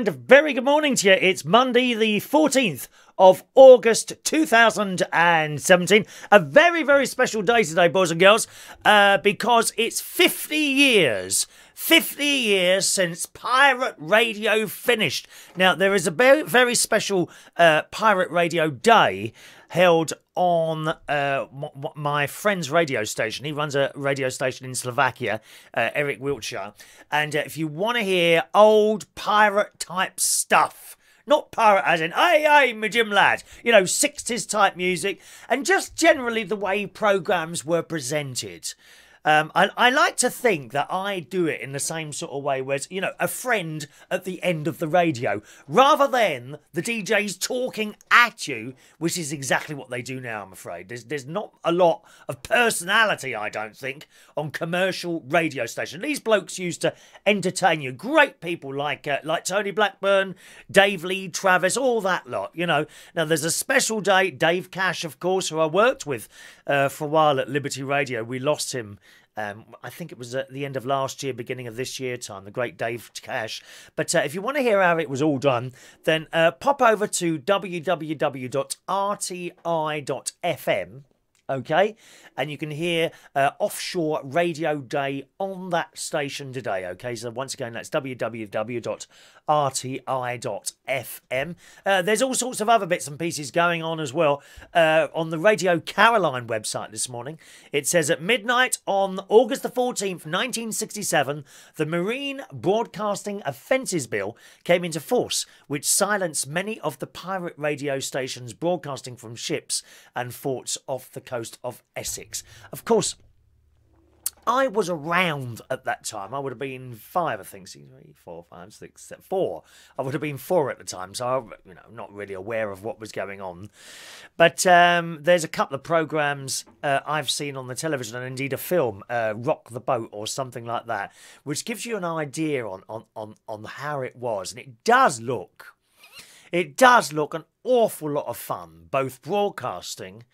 and very good morning to you. It's Monday, the 14th of August 2017. A very, very special day today, boys and girls, uh, because it's 50 years. 50 years since pirate radio finished. Now, there is a very, very special uh, pirate radio day held on uh, my friend's radio station. He runs a radio station in Slovakia, uh, Eric Wiltshire. And uh, if you want to hear old pirate type stuff, not pirate as in, hey, hey, my Jim lad, you know, 60s type music, and just generally the way programs were presented. Um, I, I like to think that I do it in the same sort of way, whereas, you know, a friend at the end of the radio, rather than the DJs talking at you, which is exactly what they do now, I'm afraid. There's, there's not a lot of personality, I don't think, on commercial radio stations. These blokes used to entertain you. Great people like, uh, like Tony Blackburn, Dave Lee, Travis, all that lot, you know. Now, there's a special day, Dave Cash, of course, who I worked with uh, for a while at Liberty Radio. We lost him um, I think it was at the end of last year, beginning of this year time, the great Dave Cash. But uh, if you want to hear how it was all done, then uh, pop over to www.rti.fm okay? And you can hear uh, Offshore Radio Day on that station today, okay? So once again, that's www.rti.fm. Uh, there's all sorts of other bits and pieces going on as well uh, on the Radio Caroline website this morning. It says at midnight on August the 14th, 1967, the Marine Broadcasting Offences Bill came into force, which silenced many of the pirate radio stations broadcasting from ships and forts off the coast of Essex. Of course, I was around at that time. I would have been five, I think, three, four, five, six, seven, four. I would have been four at the time, so I, you know, not really aware of what was going on. But um, there's a couple of programs uh, I've seen on the television, and indeed a film, uh, "Rock the Boat" or something like that, which gives you an idea on on on on how it was, and it does look, it does look an awful lot of fun, both broadcasting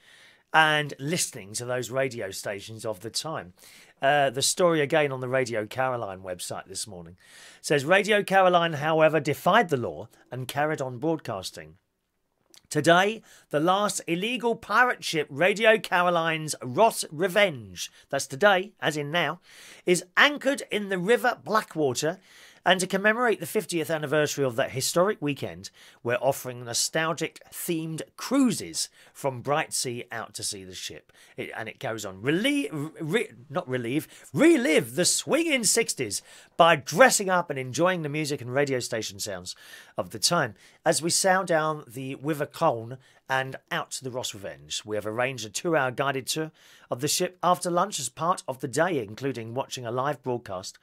and listening to those radio stations of the time. Uh, the story again on the Radio Caroline website this morning says Radio Caroline, however, defied the law and carried on broadcasting. Today, the last illegal pirate ship, Radio Caroline's Ross Revenge, that's today, as in now, is anchored in the River Blackwater and to commemorate the 50th anniversary of that historic weekend, we're offering nostalgic themed cruises from Brightlingsea out to see the ship. It, and it goes on. Relieve, re, not relieve, relive the swinging 60s by dressing up and enjoying the music and radio station sounds of the time. As we sail down the River Colne and out to the Ross Revenge, we have arranged a two hour guided tour of the ship after lunch as part of the day, including watching a live broadcast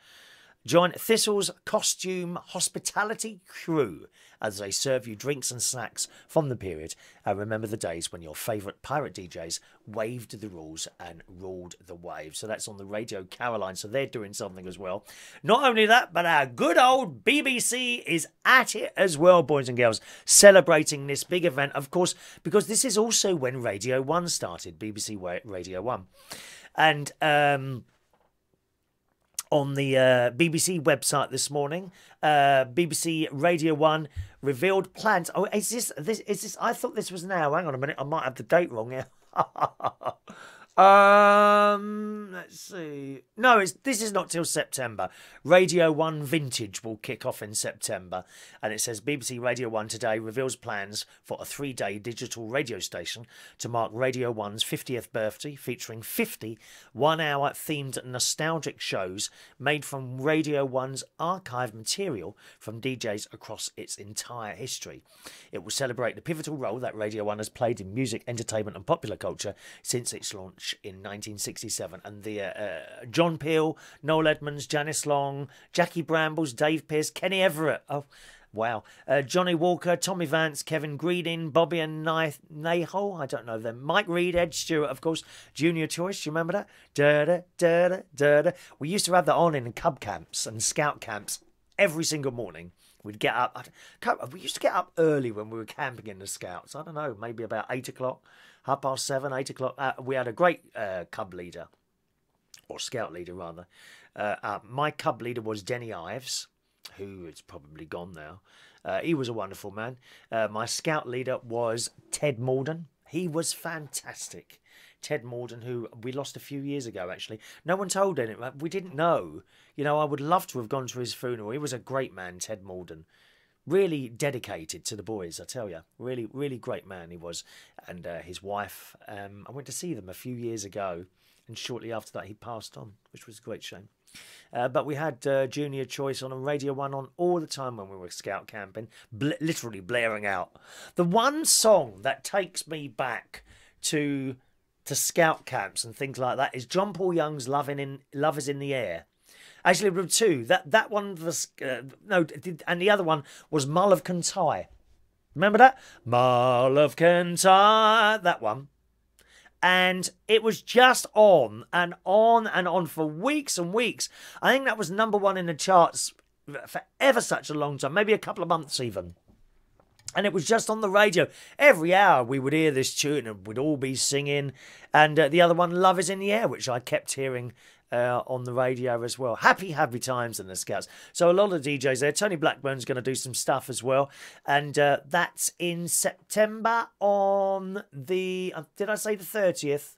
Join Thistle's costume hospitality crew as they serve you drinks and snacks from the period and remember the days when your favourite pirate DJs waved the rules and ruled the waves. So that's on the Radio Caroline, so they're doing something as well. Not only that, but our good old BBC is at it as well, boys and girls, celebrating this big event, of course, because this is also when Radio 1 started, BBC Radio 1. And, um, on the uh, BBC website this morning. Uh, BBC Radio One revealed plans. Oh, is this this is this? I thought this was now. Hang on a minute, I might have the date wrong here. Um, let's see. No, it's this is not till September. Radio One Vintage will kick off in September, and it says BBC Radio One today reveals plans for a three-day digital radio station to mark Radio One's 50th birthday, featuring 50 one-hour themed nostalgic shows made from Radio One's archive material from DJs across its entire history. It will celebrate the pivotal role that Radio One has played in music, entertainment, and popular culture since its launch in 1967, and the uh, uh, John Peel, Noel Edmonds, Janice Long, Jackie Brambles, Dave Pearce, Kenny Everett. Oh, Wow. Uh, Johnny Walker, Tommy Vance, Kevin Greening, Bobby and Naho, I don't know them. Mike Read, Ed Stewart, of course, Junior Choice, do you remember that? Da da da da da. We used to have that on in cub camps and scout camps every single morning. We'd get up. We used to get up early when we were camping in the scouts. I don't know, maybe about eight o'clock half past seven, eight o'clock. Uh, we had a great uh, cub leader, or scout leader rather. Uh, uh my cub leader was Denny Ives. who is probably gone now. Uh, he was a wonderful man. My scout leader was Ted Morden. He was fantastic. Ted Morden, who we lost a few years ago, actually. No one told him. We didn't know. You know, I would love to have gone to his funeral. He was a great man, Ted Morden. Really dedicated to the boys, I tell you. Really, really great man he was. And uh, his wife, um, I went to see them a few years ago. And shortly after that, he passed on, which was a great shame. Uh, but we had uh, Junior Choice on and Radio 1 on all the time when we were scout camping, bl- literally blaring out. The one song that takes me back to to scout camps and things like that is John Paul Young's "Loving in Love Is in the Air." Actually, there were two. That that one was uh, no, and the other one was Mull of Kintyre. Remember that Mull of Kintyre? That one and it was just on and on and on for weeks and weeks. I think that was number one in the charts for ever such a long time, maybe a couple of months even. And it was just on the radio. Every hour we would hear this tune and we'd all be singing. And uh, the other one, Love is in the Air, which I kept hearing uh, on the radio as well. Happy, happy times in the Scouts. So a lot of DJs there. Tony Blackburn's going to do some stuff as well, and uh, that's in September on the. Uh, did I say the thirtieth?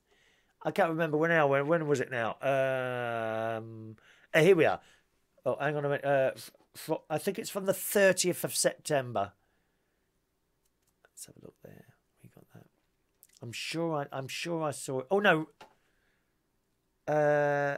I can't remember when now. When, when was it now? Um, uh, here we are. Oh, hang on a minute. Uh, I think it's from the thirtieth of September. Let's have a look there. We got that. I'm sure. I, I'm sure I saw it. Oh no. Uh,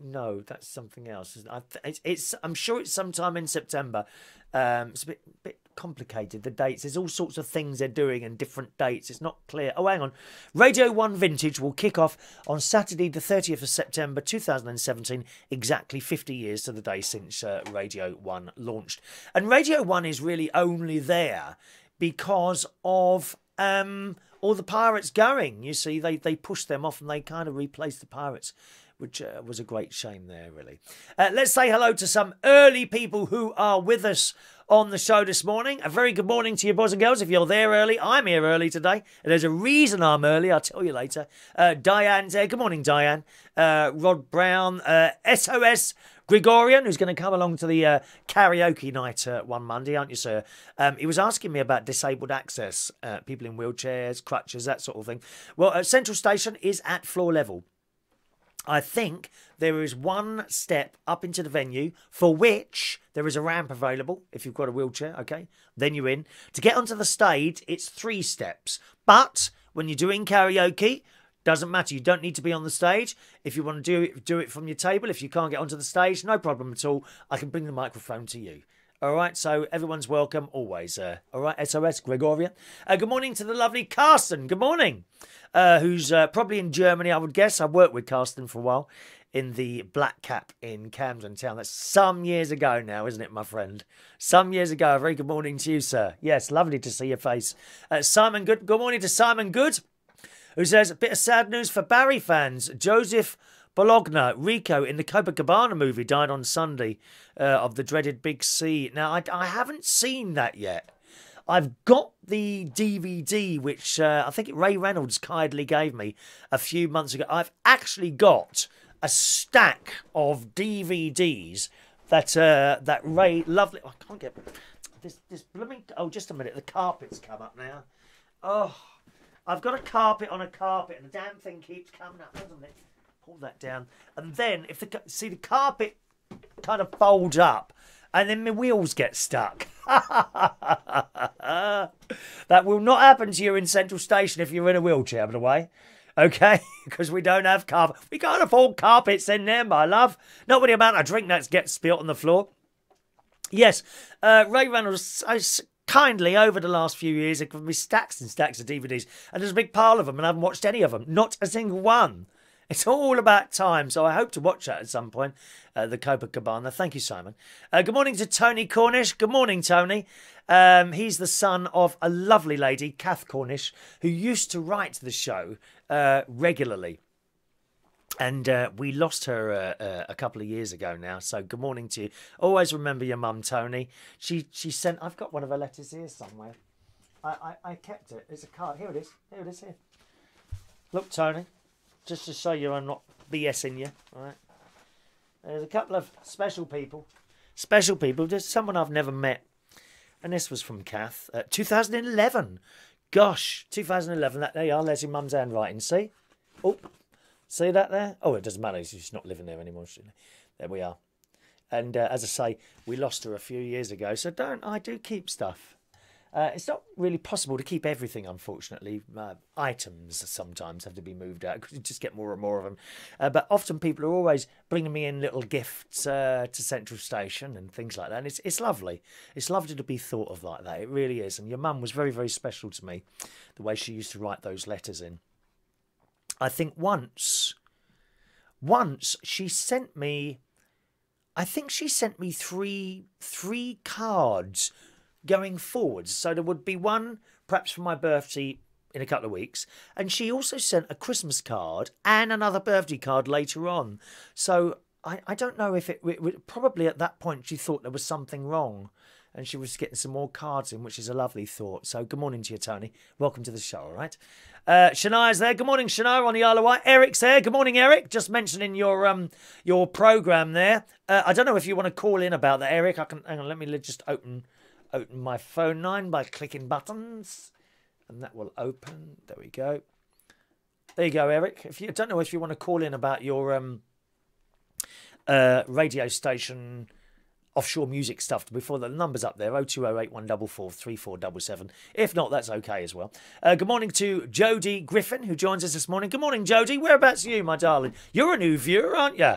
no, that's something else. It's, it's, I'm sure it's sometime in September. Um, it's a bit bit complicated. The dates. There's all sorts of things they're doing and different dates. It's not clear. Oh, hang on. Radio One Vintage will kick off on Saturday, the 30th of September, 2017. Exactly 50 years to the day since uh, Radio One launched. And Radio One is really only there because of um, all the pirates going. You see, they they pushed them off and they kind of replaced the pirates which uh, was a great shame there, really. Uh, let's say hello to some early people who are with us on the show this morning. A very good morning to you, boys and girls. If you're there early, I'm here early today. There's a reason I'm early, I'll tell you later. Uh. Good morning, Diane. Uh, Rod Brown, SOS uh, Gregorian, who's going to come along to the uh, karaoke night uh, one Monday, aren't you, sir? Um, he was asking me about disabled access, uh, people in wheelchairs, crutches, that sort of thing. Well, Central Station is at floor level. I think there is one step up into the venue for which there is a ramp available if you've got a wheelchair, okay? Then you're in. To get onto the stage, it's three steps. But when you're doing karaoke, doesn't matter. You don't need to be on the stage. If you want to do it, do it from your table. If you can't get onto the stage, no problem at all. I can bring the microphone to you. All right, so everyone's welcome always. Uh, all right, SOS Gregorian. Uh, good morning to the lovely Carsten. Good morning. Uh, who's uh, probably in Germany, I would guess. I worked with Carsten for a while in the Black Cap in Camden Town. That's some years ago now, isn't it, my friend? Some years ago. A very good morning to you, sir. Yes, lovely to see your face. Uh, Simon Good. Good morning to Simon Good, who says a bit of sad news for Barry fans. Joseph Bologna, Rico in the Copacabana movie, died on Sunday uh, of the dreaded Big C. Now, I, I haven't seen that yet. I've got the DVD, which uh, I think Ray Reynolds kindly gave me a few months ago. I've actually got a stack of DVDs that uh, that Ray lovely. Oh, I can't get this. This blooming. Oh, just a minute. The carpet's come up now. Oh, I've got a carpet on a carpet, and the damn thing keeps coming up, doesn't it? pull that down, and then if the see the carpet kind of folds up, and then my wheels get stuck. that will not happen to you in Central Station if you're in a wheelchair, by the way. Okay, because we don't have carpet. We can't afford carpets in there, my love. Not with the amount of drink that gets spilt on the floor. Yes, uh, Ray Reynolds kindly over the last few years have given me stacks and stacks of DVDs, and there's a big pile of them, and I haven't watched any of them. Not a single one. It's all about time, so I hope to watch that at some point. Uh, the Copacabana. Thank you, Simon. Uh, good morning to Tony Cornish. Good morning, Tony. Um, he's the son of a lovely lady, Kath Cornish, who used to write the show uh, regularly. And uh, we lost her uh, uh, a couple of years ago now. So good morning to you. Always remember your mum, Tony. She she sent. I've got one of her letters here somewhere. I, I, I kept it. It's a card. Here it is. Here it is. Here. Look, Tony just to show you I'm not BSing you. Right. There's a couple of special people special people. just someone I've never met. And this was from Kath. Uh, 2011. Gosh, 2011. That there you are. There's your mum's handwriting. See? Oh, see that there? Oh, it doesn't matter. She's not living there anymore. There we are. And uh, as I say, we lost her a few years ago. So don't I do keep stuff. Uh, it's not really possible to keep everything, unfortunately. Uh, items sometimes have to be moved out because you just get more and more of them. Uh, but often people are always bringing me in little gifts uh, to Central Station and things like that. And it's, it's lovely. It's lovely to be thought of like that. It really is. And your mum was very, very special to me, the way she used to write those letters in. I think once, once she sent me, I think she sent me three, three cards going forwards. So there would be one perhaps for my birthday in a couple of weeks. And she also sent a Christmas card and another birthday card later on. So I, I don't know if it, it, probably at that point she thought there was something wrong and she was getting some more cards in, which is a lovely thought. So good morning to you, Tony. Welcome to the show, all right? Uh, Shania's there. Good morning, Shania on the Isle of Wight. Eric's there. Good morning, Eric. Just mentioning your um your program there. Uh, I don't know if you want to call in about that, Eric. I can hang on. Let me just open open my phone line by clicking buttons and that will open. There we go. There you go, Eric. If you don't know if you want to call in about your um uh radio station offshore music stuff before the numbers up there 0208 144 if not that's okay as well uh, good morning to Jody Griffin who joins us this morning good morning Jody whereabouts are you my darling you're a new viewer aren't you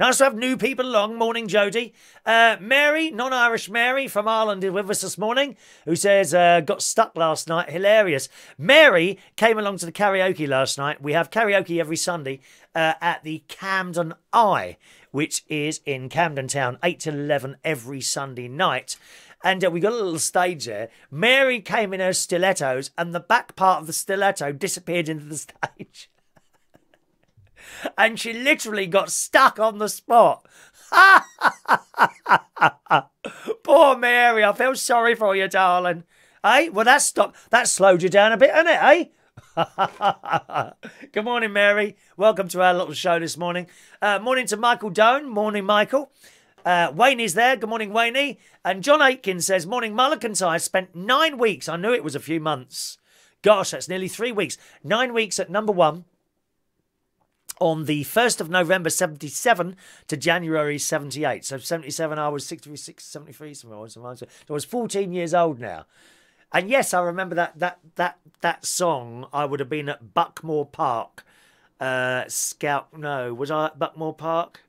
Nice to have new people along. Morning, Jody. Uh, Mary, non Irish Mary from Ireland, is with us this morning, who says, uh, got stuck last night. Hilarious. Mary came along to the karaoke last night. We have karaoke every Sunday uh, at the Camden Eye, which is in Camden Town, 8 to 11 every Sunday night. And uh, we got a little stage there. Mary came in her stilettos, and the back part of the stiletto disappeared into the stage and she literally got stuck on the spot. Poor Mary, I feel sorry for you, darling. Hey, well that stopped that slowed you down a bit, isn't it, eh? Good morning, Mary. Welcome to our little show this morning. Uh, morning to Michael Doan. Morning, Michael. Uh, Wayne is there. Good morning, Wayne. And John Aitken says, Morning, Mulligan's. I spent nine weeks. I knew it was a few months. Gosh, that's nearly three weeks. Nine weeks at number one on the 1st of November 77 to January 78. So 77, I was 66, 73, something. So I was 14 years old now. And yes, I remember that that that that song. I would have been at Buckmore Park. Uh, Scout, no, was I at Buckmore Park?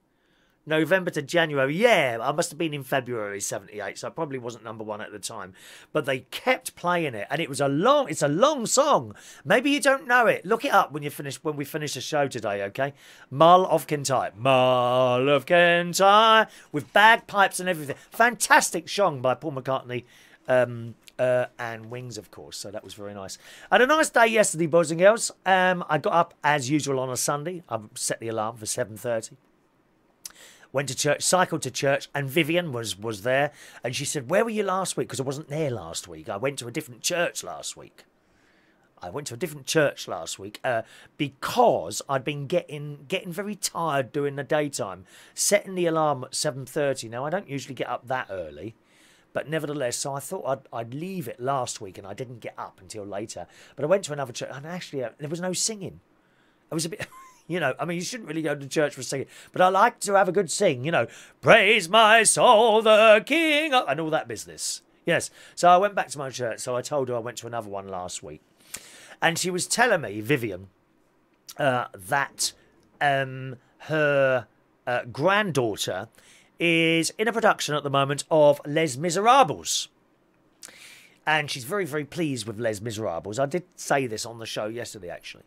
November to January. Yeah, I must have been in February 78, so I probably wasn't number one at the time. But they kept playing it, and it was a long it's a long song. Maybe you don't know it. Look it up when you finish when we finish the show today, okay? Mull of Kintyre. Mull of Kintyre with bagpipes and everything. Fantastic song by Paul McCartney. Um, uh, and Wings, of course. So that was very nice. I had a nice day yesterday, boys and girls. Um, I got up as usual on a Sunday. I set the alarm for seven thirty went to church, cycled to church, and Vivian was was there, and she said, "Where were you last week?" Because I wasn't there last week. I went to a different church last week. I went to a different church last week uh, because I'd been getting getting very tired during the daytime, setting the alarm at seven thirty. Now I don't usually get up that early, but nevertheless, so I thought I'd, I'd leave it last week, and I didn't get up until later. But I went to another church, and actually uh, there was no singing. It was a bit. You know, I mean, you shouldn't really go to church for singing, but I like to have a good sing. You know, praise my soul, the King, and all that business. Yes. So I went back to my church. So I told her I went to another one last week, and she was telling me, Vivian, uh, that um, her uh, granddaughter is in a production at the moment of Les Miserables. And she's very, very pleased with Les Miserables. I did say this on the show yesterday, actually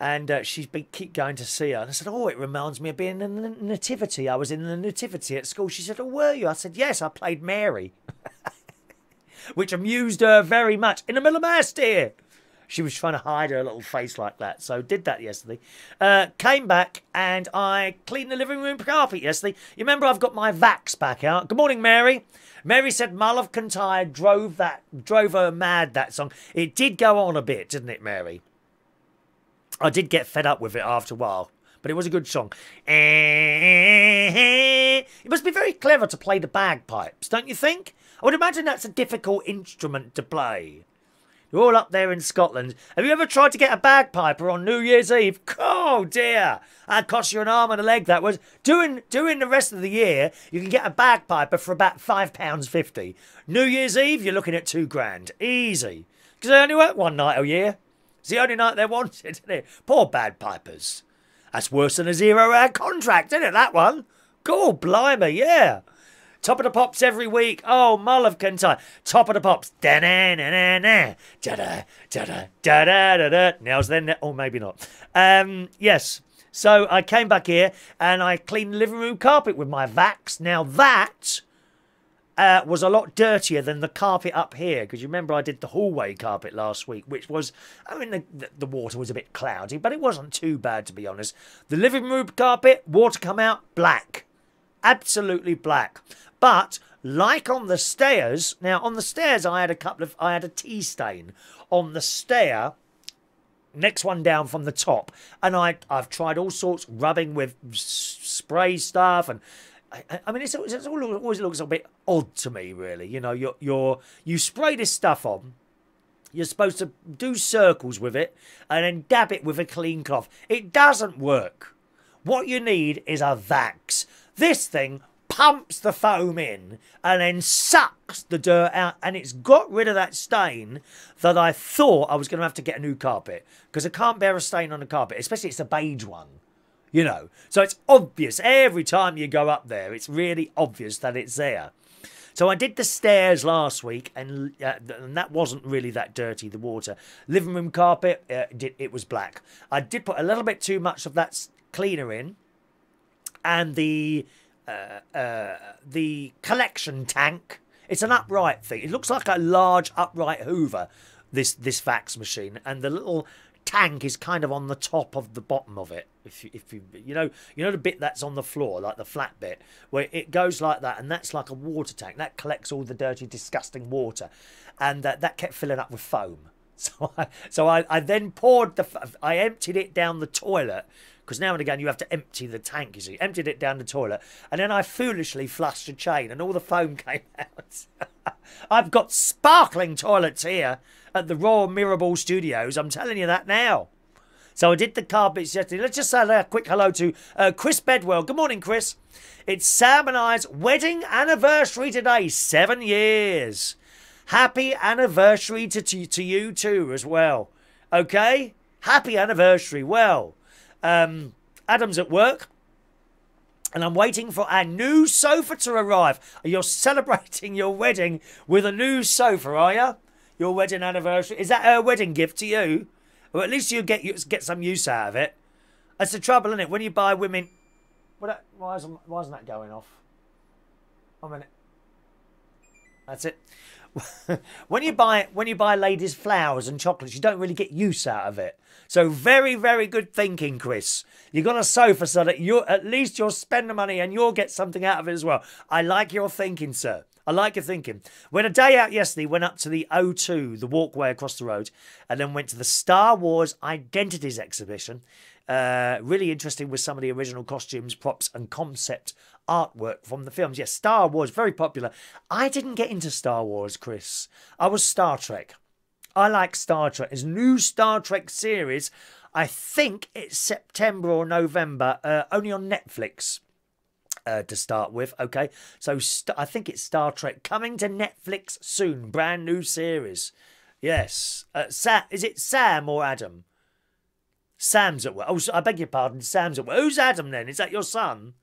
and uh, she's been keep going to see her. And I said, "Oh, it reminds me of being in the nativity. I was in the nativity at school." She said, "Oh, were you?" I said, "Yes, I played Mary," which amused her very much. In the middle of mass, dear. She was trying to hide her little face like that, so did that yesterday. Uh, came back and I cleaned the living room carpet yesterday. You remember I've got my Vax back out. Good morning, Mary. Mary said Mull of Kintyre drove that drove her mad that song. It did go on a bit, didn't it, Mary? I did get fed up with it after a while. but it was a good song. It must be very clever to play the bagpipes, don't you think? I would imagine that's a difficult instrument to play. You're all up there in Scotland. Have you ever tried to get a bagpiper on New Year's Eve? Oh dear, that cost you an arm and a leg. That was doing doing the rest of the year. You can get a bagpiper for about five pounds fifty. New Year's Eve, you're looking at two grand, easy. Because they only work one night a year. It's the only night they wanted, isn't it? Poor bad pipers. That's worse than a zero-hour contract, isn't it, that one? Cool, blimey, yeah. Top of the Pops every week. Oh, Mull of Kintyre. Top of the Pops. Da-da-da-da-da. Da-da-da-da. Da-da-da-da. Now's then. Or oh, maybe not. Um, yes. So I came back here and I cleaned the living room carpet with my Vax. Now that uh, was a lot dirtier than the carpet up here because you remember I did the hallway carpet last week, which was, I mean, the, the water was a bit cloudy, but it wasn't too bad to be honest. The living room carpet, water come out black, absolutely black. But like on the stairs, now on the stairs I had a couple of, I had a tea stain on the stair next one down from the top and I, I've tried all sorts rubbing with spray stuff and I, I mean it's, it's all, always looks a bit odd to me really. You know you're, you're you spray this stuff on you're supposed to do circles with it and then dab it with a clean cloth. It doesn't work. What you need is a vax. This thing pumps the foam in and then sucks the dirt out and it's got rid of that stain that I thought I was going to have to get a new carpet because I can't bear a stain on a carpet, especially it's a beige one. You know, so it's obvious every time you go up there, it's really obvious that it's there. So I did the stairs last week, and, uh, and that wasn't really that dirty. The water, living room carpet, uh, did, it was black. I did put a little bit too much of that cleaner in, and the uh, uh, the collection tank. It's an upright thing. It looks like a large upright Hoover. This this Vax machine, and the little tank is kind of on the top of the bottom of it. If you, if you you know you know the bit that's on the floor, like the flat bit, where it goes like that, and that's like a water tank that collects all the dirty, disgusting water, and that that kept filling up with foam. So I so I, I then poured the I emptied it down the toilet because now and again you have to empty the tank, you see. Emptied it down the toilet, and then I foolishly flushed a chain, and all the foam came out. I've got sparkling toilets here at the Royal Mirrorball Studios, I'm telling you that now. So I did the carpets yesterday. Let's just say a quick hello to uh, Chris Bedwell. Good morning, Chris. It's Sam and I's wedding anniversary today, seven years. Happy anniversary to, to, to you too as well. Okay? Happy anniversary. Well, um, Adam's at work. And I'm waiting for our new sofa to arrive. You're celebrating your wedding with a new sofa, are you? Your wedding anniversary. Is that her wedding gift to you? Well, at least you get get some use out of it. That's the trouble, isn't it? When you buy women, what? Why isn't why isn't that going off? One minute. That's it. when you buy when you buy ladies flowers and chocolates, you don't really get use out of it. So very very good thinking, Chris. You got a sofa so that you at least you'll spend the money and you'll get something out of it as well. I like your thinking, sir. I like your thinking. When a day out yesterday, went up to the O2, the walkway across the road, and then went to the Star Wars Identities exhibition. Uh, really interesting with some of the original costumes, props, and concept artwork from the films. Yes, Star Wars, very popular. I didn't get into Star Wars, Chris. I was Star Trek. I like Star Trek. There's new Star Trek series. I think it's September or November, uh, only on Netflix. Uh, to start with, okay. So I think it's Star Trek coming to Netflix soon, brand new series. Yes, uh, Sam, is it Sam or Adam? Sam's at work. Oh, I beg your pardon. Sam's at work. Who's Adam then? Is that your son?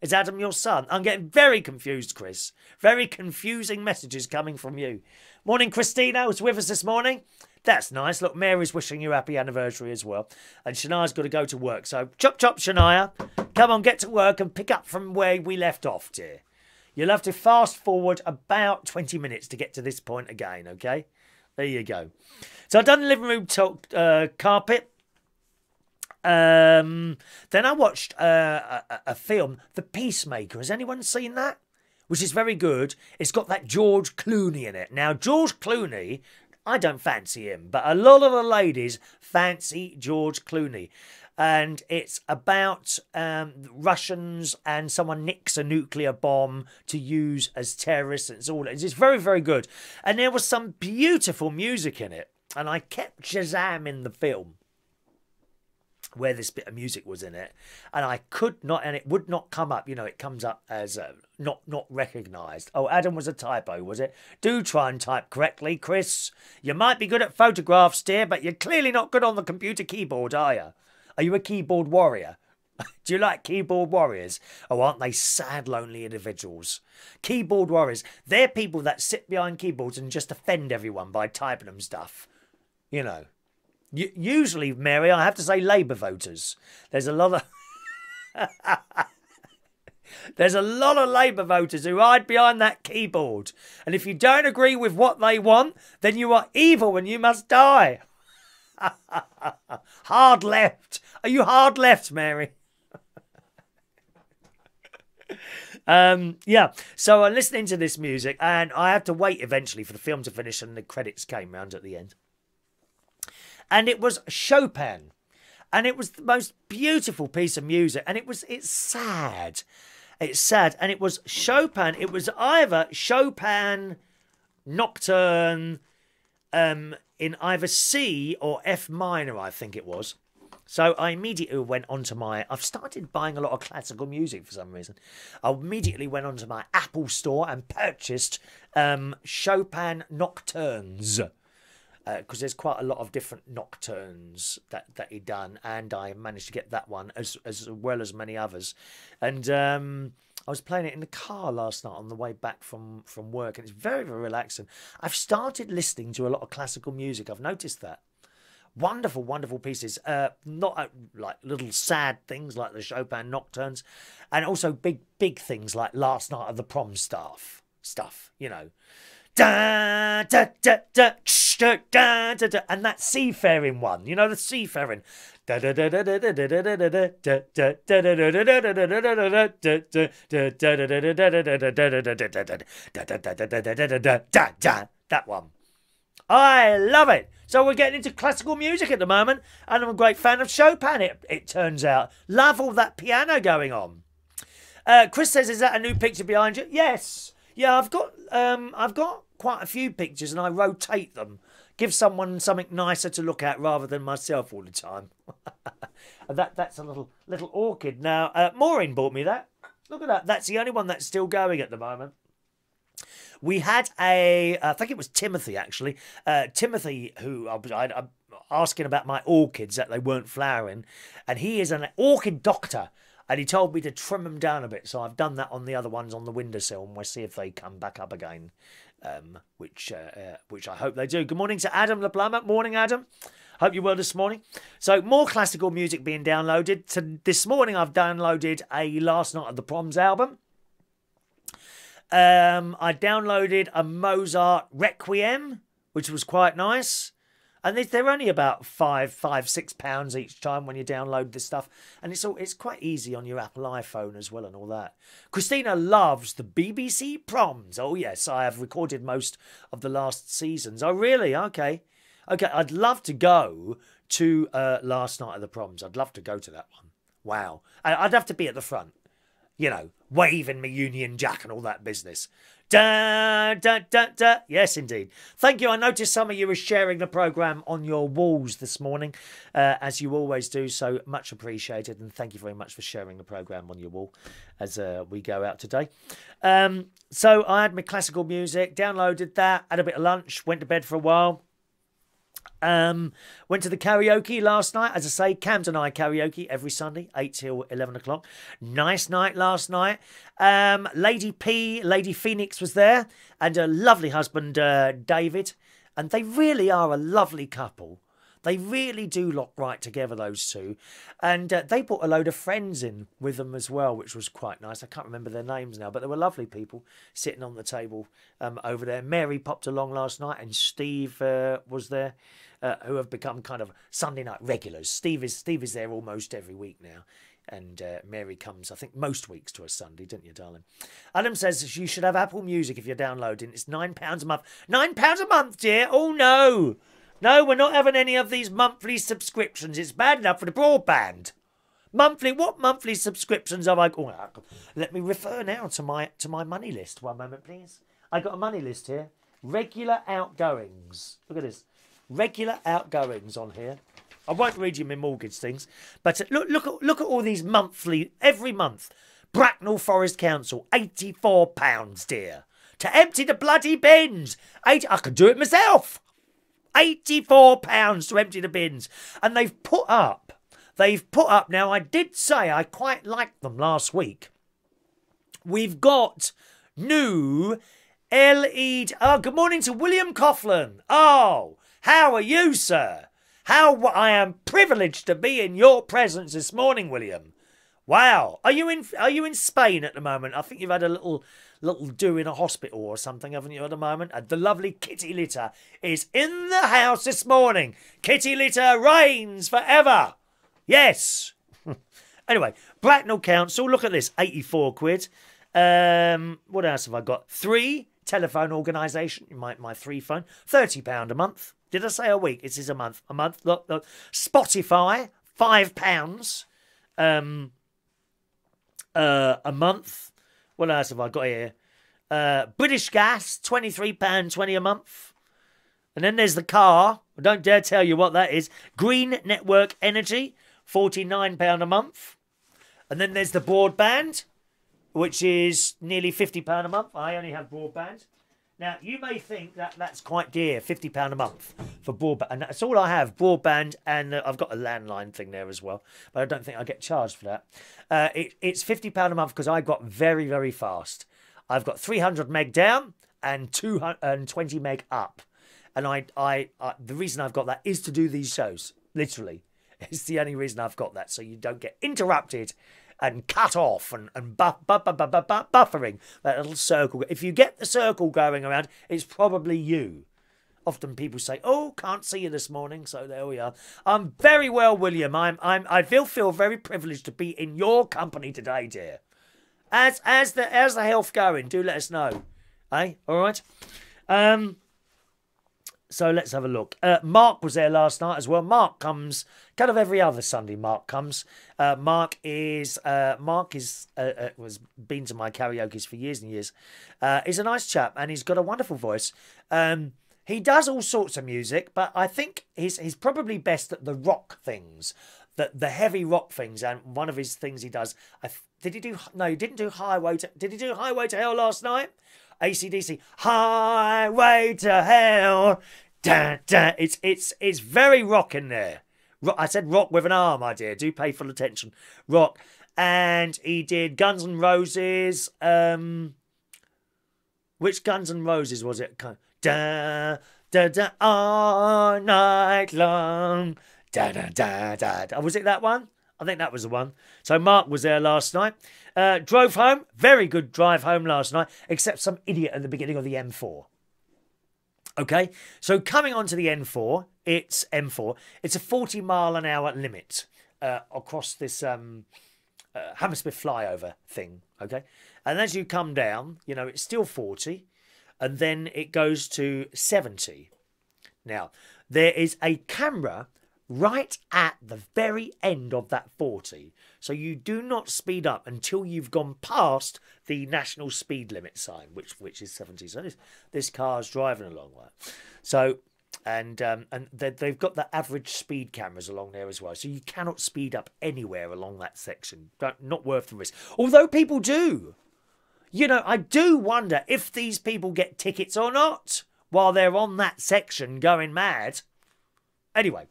Is Adam your son? I'm getting very confused, Chris. Very confusing messages coming from you. Morning, Christina was with us this morning. That's nice. Look, Mary's wishing you happy anniversary as well. And Shania's got to go to work. So, chop chop, Shania. Come on, get to work and pick up from where we left off, dear. You'll have to fast forward about 20 minutes to get to this point again, okay? There you go. So, I've done the living room talk, uh, carpet. Um, then I watched uh, a, a film, The Peacemaker. Has anyone seen that? Which is very good. It's got that George Clooney in it. Now, George Clooney, I don't fancy him, but a lot of the ladies fancy George Clooney. and it's about um, Russians and someone nicks a nuclear bomb to use as terrorists. It's all it's very very good, and there was some beautiful music in it, and I kept Shazam in the film where this bit of music was in it, and I could not, and it would not come up. You know, it comes up as uh, not not recognised. Oh, Adam was a typo, was it? Do try and type correctly, Chris. You might be good at photographs, dear, but you're clearly not good on the computer keyboard, are you? Are you a keyboard warrior? Do you like keyboard warriors? Oh, aren't they sad, lonely individuals? Keyboard warriors. They're people that sit behind keyboards and just offend everyone by typing them stuff. You know. Usually, Mary, I have to say Labour voters. There's a lot of. There's a lot of Labour voters who hide behind that keyboard. And if you don't agree with what they want, then you are evil and you must die. hard left. Are you hard left, Mary? um, yeah. So I'm listening to this music, and I had to wait eventually for the film to finish, and the credits came round at the end. And it was Chopin, and it was the most beautiful piece of music, and it was it's sad. It's sad, and it was Chopin. It was either Chopin Nocturne um, in either C or F minor, I think it was. So I immediately went onto my. I've started buying a lot of classical music for some reason. I immediately went onto my Apple store and purchased um, Chopin Nocturnes because uh, there's quite a lot of different nocturnes that that he done, and I managed to get that one as as well as many others, and. Um, I was playing it in the car last night on the way back from, from work, and it's very, very relaxing. I've started listening to a lot of classical music. I've noticed that. Wonderful, wonderful pieces. Uh, not uh, like little sad things like the Chopin nocturnes, and also big, big things like Last Night of the Prom Staff stuff. You know, da da da da da da da da, and that seafaring one. You know the seafaring. That one. I love it. So we're getting into classical music at the moment, and I'm a great fan of Chopin. It it turns out. Love all that piano going on. Uh, Chris says, "Is that a new picture behind you?" Yes. Yeah, I've got um, I've got quite a few pictures, and I rotate them give someone something nicer to look at rather than myself all the time. that that's a little little orchid. Now, uh, Maureen bought me that. Look at that. That's the only one that's still going at the moment. We had a, I think it was Timothy actually. Uh, Timothy, who I, I, I'm asking about my orchids that they weren't flowering, and he is an orchid doctor and he told me to trim them down a bit. So I've done that on the other ones on the windowsill, and we'll see if they come back up again um, which uh, uh, which I hope they do. Good morning to Adam LaPlumber. Morning, Adam. Hope you're well this morning. So, more classical music being downloaded. To, this morning, I've downloaded a Last Night of the Proms album. Um, I downloaded a Mozart Requiem, which was quite nice and they're only about five, five, six pounds each time when you download this stuff, and it's all it's quite easy on your Apple iPhone as well and all that. Christina loves the BBC proms. Oh yes, I have recorded most of the last seasons. Oh really? Okay, okay. I'd love to go to uh, last night of the proms. I'd love to go to that one. Wow, I'd have to be at the front, you know, waving me Union Jack and all that business. Da, da, da, da. Yes, indeed. Thank you. I noticed some of you are sharing the programme on your walls this morning, uh, as you always do. So much appreciated. And thank you very much for sharing the programme on your wall as uh, we go out today. Um, so I had my classical music, downloaded that, had a bit of lunch, went to bed for a while. Um, went to the karaoke last night. As I say, Camden Eye karaoke every Sunday, 8 till 11 o'clock. Nice night last night. Um, Lady P, Lady Phoenix was there, and her lovely husband, uh, David. And they really are a lovely couple. They really do lock right together, those two. And uh, they brought a load of friends in with them as well, which was quite nice. I can't remember their names now, but they were lovely people sitting on the table um, over there. Mary popped along last night, and Steve uh, was there uh, who have become kind of Sunday night regulars. Steve is Steve is there almost every week now. And uh, Mary comes, I think, most weeks to a Sunday, don't you, darling? Adam says you should have Apple Music if you're downloading. It's nine pounds a month. Nine pounds a month, dear. Oh no, No, we're not having any of these monthly subscriptions. It's bad enough for the broadband. Monthly, what monthly subscriptions have I? Oh, let me refer now to my to my money list. One moment, please. I got a money list here. Regular outgoings. Look at this. Regular outgoings on here. I won't read you my mortgage things, but look look at look at all these monthly every month. Bracknell Forest Council, eighty four pounds, dear, to empty the bloody bins. Eight, I could do it myself. eighty four pounds to empty the bins, and they've put up They've put up, now I did say I quite liked them last week. We've got new LED. Oh, good morning to William Coughlin. Oh, how are you, sir? How I am privileged to be in your presence this morning, William. Wow, are you in? Are you in Spain at the moment? I think you've had a little little do in a hospital or something, haven't you, at the moment? And the lovely Kitty Litter is in the house this morning. Kitty Litter reigns forever. Yes. anyway, Bracknell Council, look at this 84 quid. Um, what else have I got? Three telephone organisation, my, my three phone, £30 a month. Did I say a week? It is a month. A month. Look, look. Spotify, £5 um, uh, a month. What else have I got here? Uh, British Gas, £23.20 a month. And then there's the car. I don't dare tell you what that is. Green Network Energy, £49 a month. And then there's the broadband, which is nearly £50 a month. I only have broadband. Now, you may think that that's quite dear, £50 a month for broadband. And that's all I have, broadband, and uh, I've got a landline thing there as well. But I don't think I get charged for that. Uh, it, it's £50 a month because I got very, very fast. I've got 300 meg down and 220 meg up. And I, I, I, the reason I've got that is to do these shows, literally. It's the only reason I've got that, so you don't get interrupted and cut off and, and buff, buff, buff, buff, buff, buffering that little circle. If you get the circle going around, it's probably you. Often people say, "Oh, can't see you this morning," so there we are. I'm very well, William. I'm, I'm, I feel feel very privileged to be in your company today, dear. As, as the, as the health going? Do let us know. Eh? All right. Um, so let's have a look. Uh, Mark was there last night as well. Mark comes kind of every other Sunday. Mark comes. Uh, Mark is uh, Mark is uh, uh, was been to my karaoke's for years and years. Uh, he's a nice chap and he's got a wonderful voice. Um, he does all sorts of music, but I think he's he's probably best at the rock things, the the heavy rock things. And one of his things he does, I, did he do? No, he didn't do Highway to. Did he do Highway to Hell last night? ACDC, Highway to Hell. It's it's it's very rock in there. Rock, I said rock with an R, my dear. Do pay full attention. Rock, and he did Guns N' Roses. Um, which Guns N' Roses was it? Da da da all night long. Da da da da. da. Was it that one? I think that was the one. So Mark was there last night. Uh, drove home. Very good drive home last night, except some idiot at the beginning of the M4. Okay, so coming onto the N4, it's M4. It's a 40 mile an hour limit uh, across this um, uh, Hammersmith flyover thing. Okay, and as you come down, you know it's still 40, and then it goes to 70. Now there is a camera right at the very end of that 40. So you do not speed up until you've gone past the national speed limit sign, which which is 70. So this, this car's driving along that. So and um, and they've got the average speed cameras along there as well. So you cannot speed up anywhere along that section. Not worth the risk. Although people do. You know, I do wonder if these people get tickets or not while they're on that section going mad. Anyway,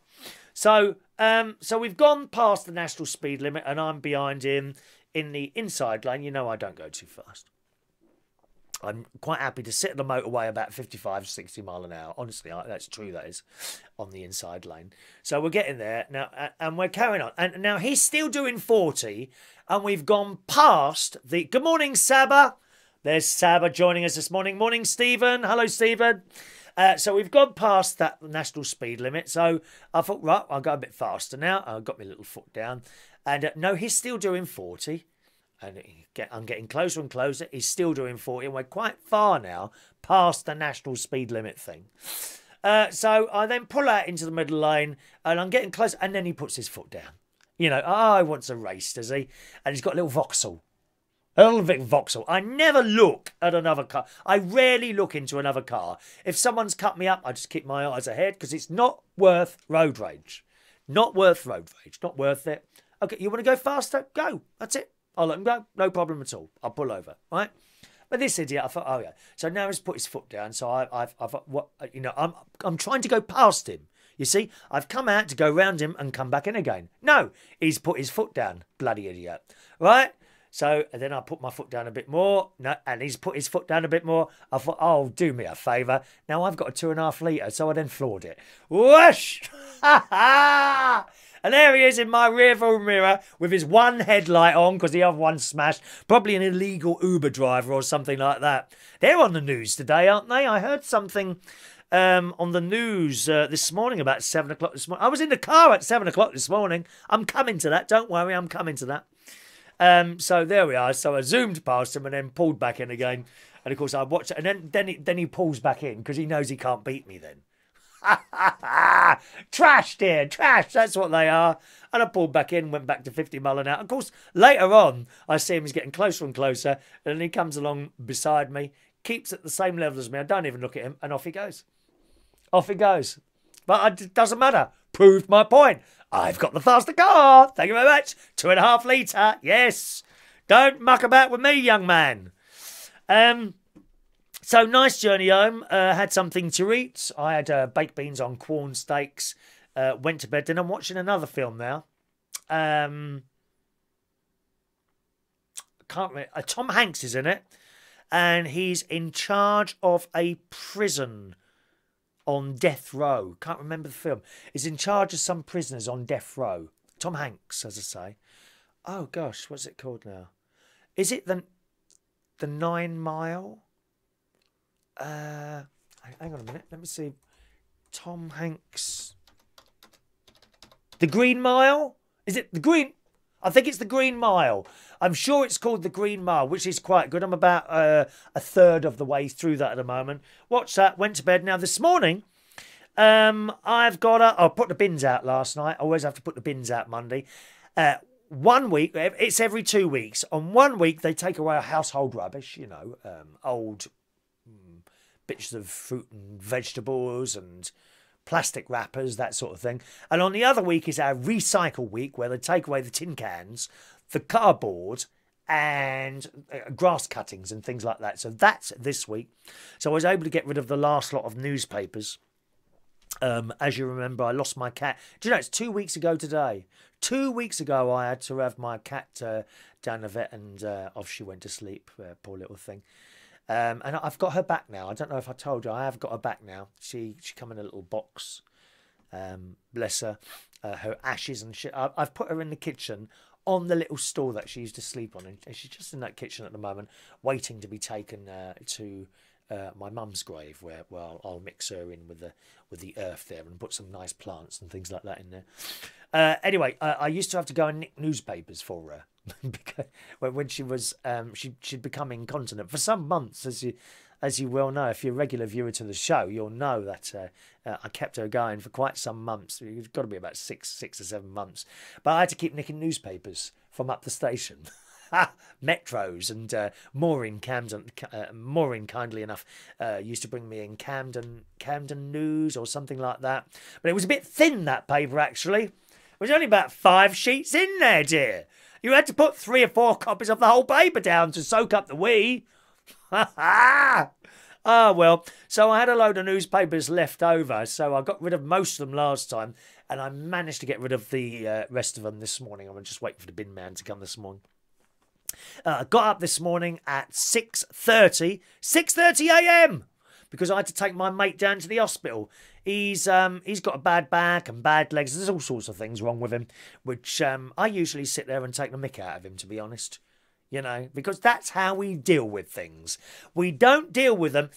so, um, so we've gone past the national speed limit, and I'm behind him in the inside lane. You know, I don't go too fast. I'm quite happy to sit on the motorway about 55, 60 mile an hour. Honestly, that's true. That is on the inside lane. So we're getting there now, and we're carrying on. And now he's still doing 40, and we've gone past the. Good morning, Saba. There's Saba joining us this morning. Morning, Stephen. Hello, Stephen. Uh, so we've gone past that national speed limit. So I thought, right, I'll go a bit faster now. I got my little foot down. And uh, no, he's still doing 40. And get, I'm getting closer and closer. He's still doing 40. And we're quite far now past the national speed limit thing. Uh, so I then pull out into the middle lane and I'm getting close, and then he puts his foot down. You know, oh, he wants a race, does he? And he's got a little Vauxhall. Vic Vauxhall. I never look at another car. I rarely look into another car. If someone's cut me up, I just keep my eyes ahead because it's not worth road rage. Not worth road rage. Not worth it. Okay, you want to go faster? Go. That's it. I'll let him go. No problem at all. I'll pull over. Right. But this idiot, I thought, oh yeah. So now he's put his foot down. So I, I've, I've, uh, what, uh, you know, I'm, I'm trying to go past him. You see, I've come out to go round him and come back in again. No, he's put his foot down. Bloody idiot. Right. So and then I put my foot down a bit more. No, and he's put his foot down a bit more. I thought, oh, do me a favour. Now I've got a two and a half litre, so I then floored it. Whoosh! and there he is in my rearview mirror with his one headlight on because the other one's smashed. Probably an illegal Uber driver or something like that. They're on the news today, aren't they? I heard something um, on the news uh, this morning about seven o'clock this morning. I was in the car at seven o'clock this morning. I'm coming to that. Don't worry, I'm coming to that. Um, so there we are. So I zoomed past him and then pulled back in again. And of course, I watched it. And then, then, he, then he pulls back in because he knows he can't beat me then. trash, dear, trash. That's what they are. And I pulled back in, went back to 50 mile an hour. Of course, later on, I see him, he's getting closer and closer. And then he comes along beside me, keeps at the same level as me. I don't even look at him. And off he goes. Off he goes. But it doesn't matter. Proved my point. I've got the faster car. Thank you very much. Two and a half litre. Yes. Don't muck about with me, young man. Um, so nice journey home. Uh, had something to eat. I had uh, baked beans on corn steaks. Uh, went to bed. Then I'm watching another film now. Um, can't remember. Uh, Tom Hanks is in it, and he's in charge of a prison on death row. Can't remember the film. Is in charge of some prisoners on death row. Tom Hanks, as I say. Oh gosh, what's it called now? Is it the the Nine Mile? Uh, hang on a minute. Let me see. Tom Hanks. The Green Mile? Is it the Green? I think it's the Green Mile. I'm sure it's called the Green Mile, which is quite good. I'm about uh, a third of the way through that at the moment. Watched that, went to bed. Now, this morning, um, I've got a. I put the bins out last night. I always have to put the bins out Monday. Uh, one week, it's every two weeks. On one week, they take away our household rubbish, you know, um, old mm, bits of fruit and vegetables and plastic wrappers, that sort of thing. And on the other week is our recycle week, where they take away the tin cans, the cardboard and uh, grass cuttings and things like that. So that's this week. So I was able to get rid of the last lot of newspapers. Um, as you remember, I lost my cat. Do you know it's two weeks ago today? Two weeks ago, I had to have my cat uh, down the vet, and uh, off she went to sleep. Uh, poor little thing. Um, and I've got her back now. I don't know if I told you. I have got her back now. She she come in a little box. Um, bless her. Uh, her ashes and shit. I've put her in the kitchen on the little stool that she used to sleep on, and she's just in that kitchen at the moment, waiting to be taken uh, to uh, my mum's grave, where well I'll mix her in with the with the earth there and put some nice plants and things like that in there. Uh, anyway, I, I used to have to go and nick newspapers for her because when she was um, she she'd become incontinent for some months, as you as you well know, if you're a regular viewer to the show, you'll know that uh, uh, I kept her going for quite some months. It's got to be about six, six or seven months. But I had to keep nicking newspapers from up the station. Metros and uh, Maureen Camden, uh, Maureen kindly enough uh, used to bring me in Camden Camden News or something like that. But it was a bit thin that paper actually. It was only about five sheets in there, dear. You had to put three or four copies of the whole paper down to soak up the wee. ah, well. So I had a load of newspapers left over, so I got rid of most of them last time, and I managed to get rid of the uh, rest of them this morning. I'm just waiting for the bin man to come this morning. Uh, I got up this morning at 6.30, 6.30 a.m. because I had to take my mate down to the hospital. He's um he's got a bad back and bad legs. There's all sorts of things wrong with him, which um I usually sit there and take the mick out of him, to be honest you know, because that's how we deal with things. We don't deal with them.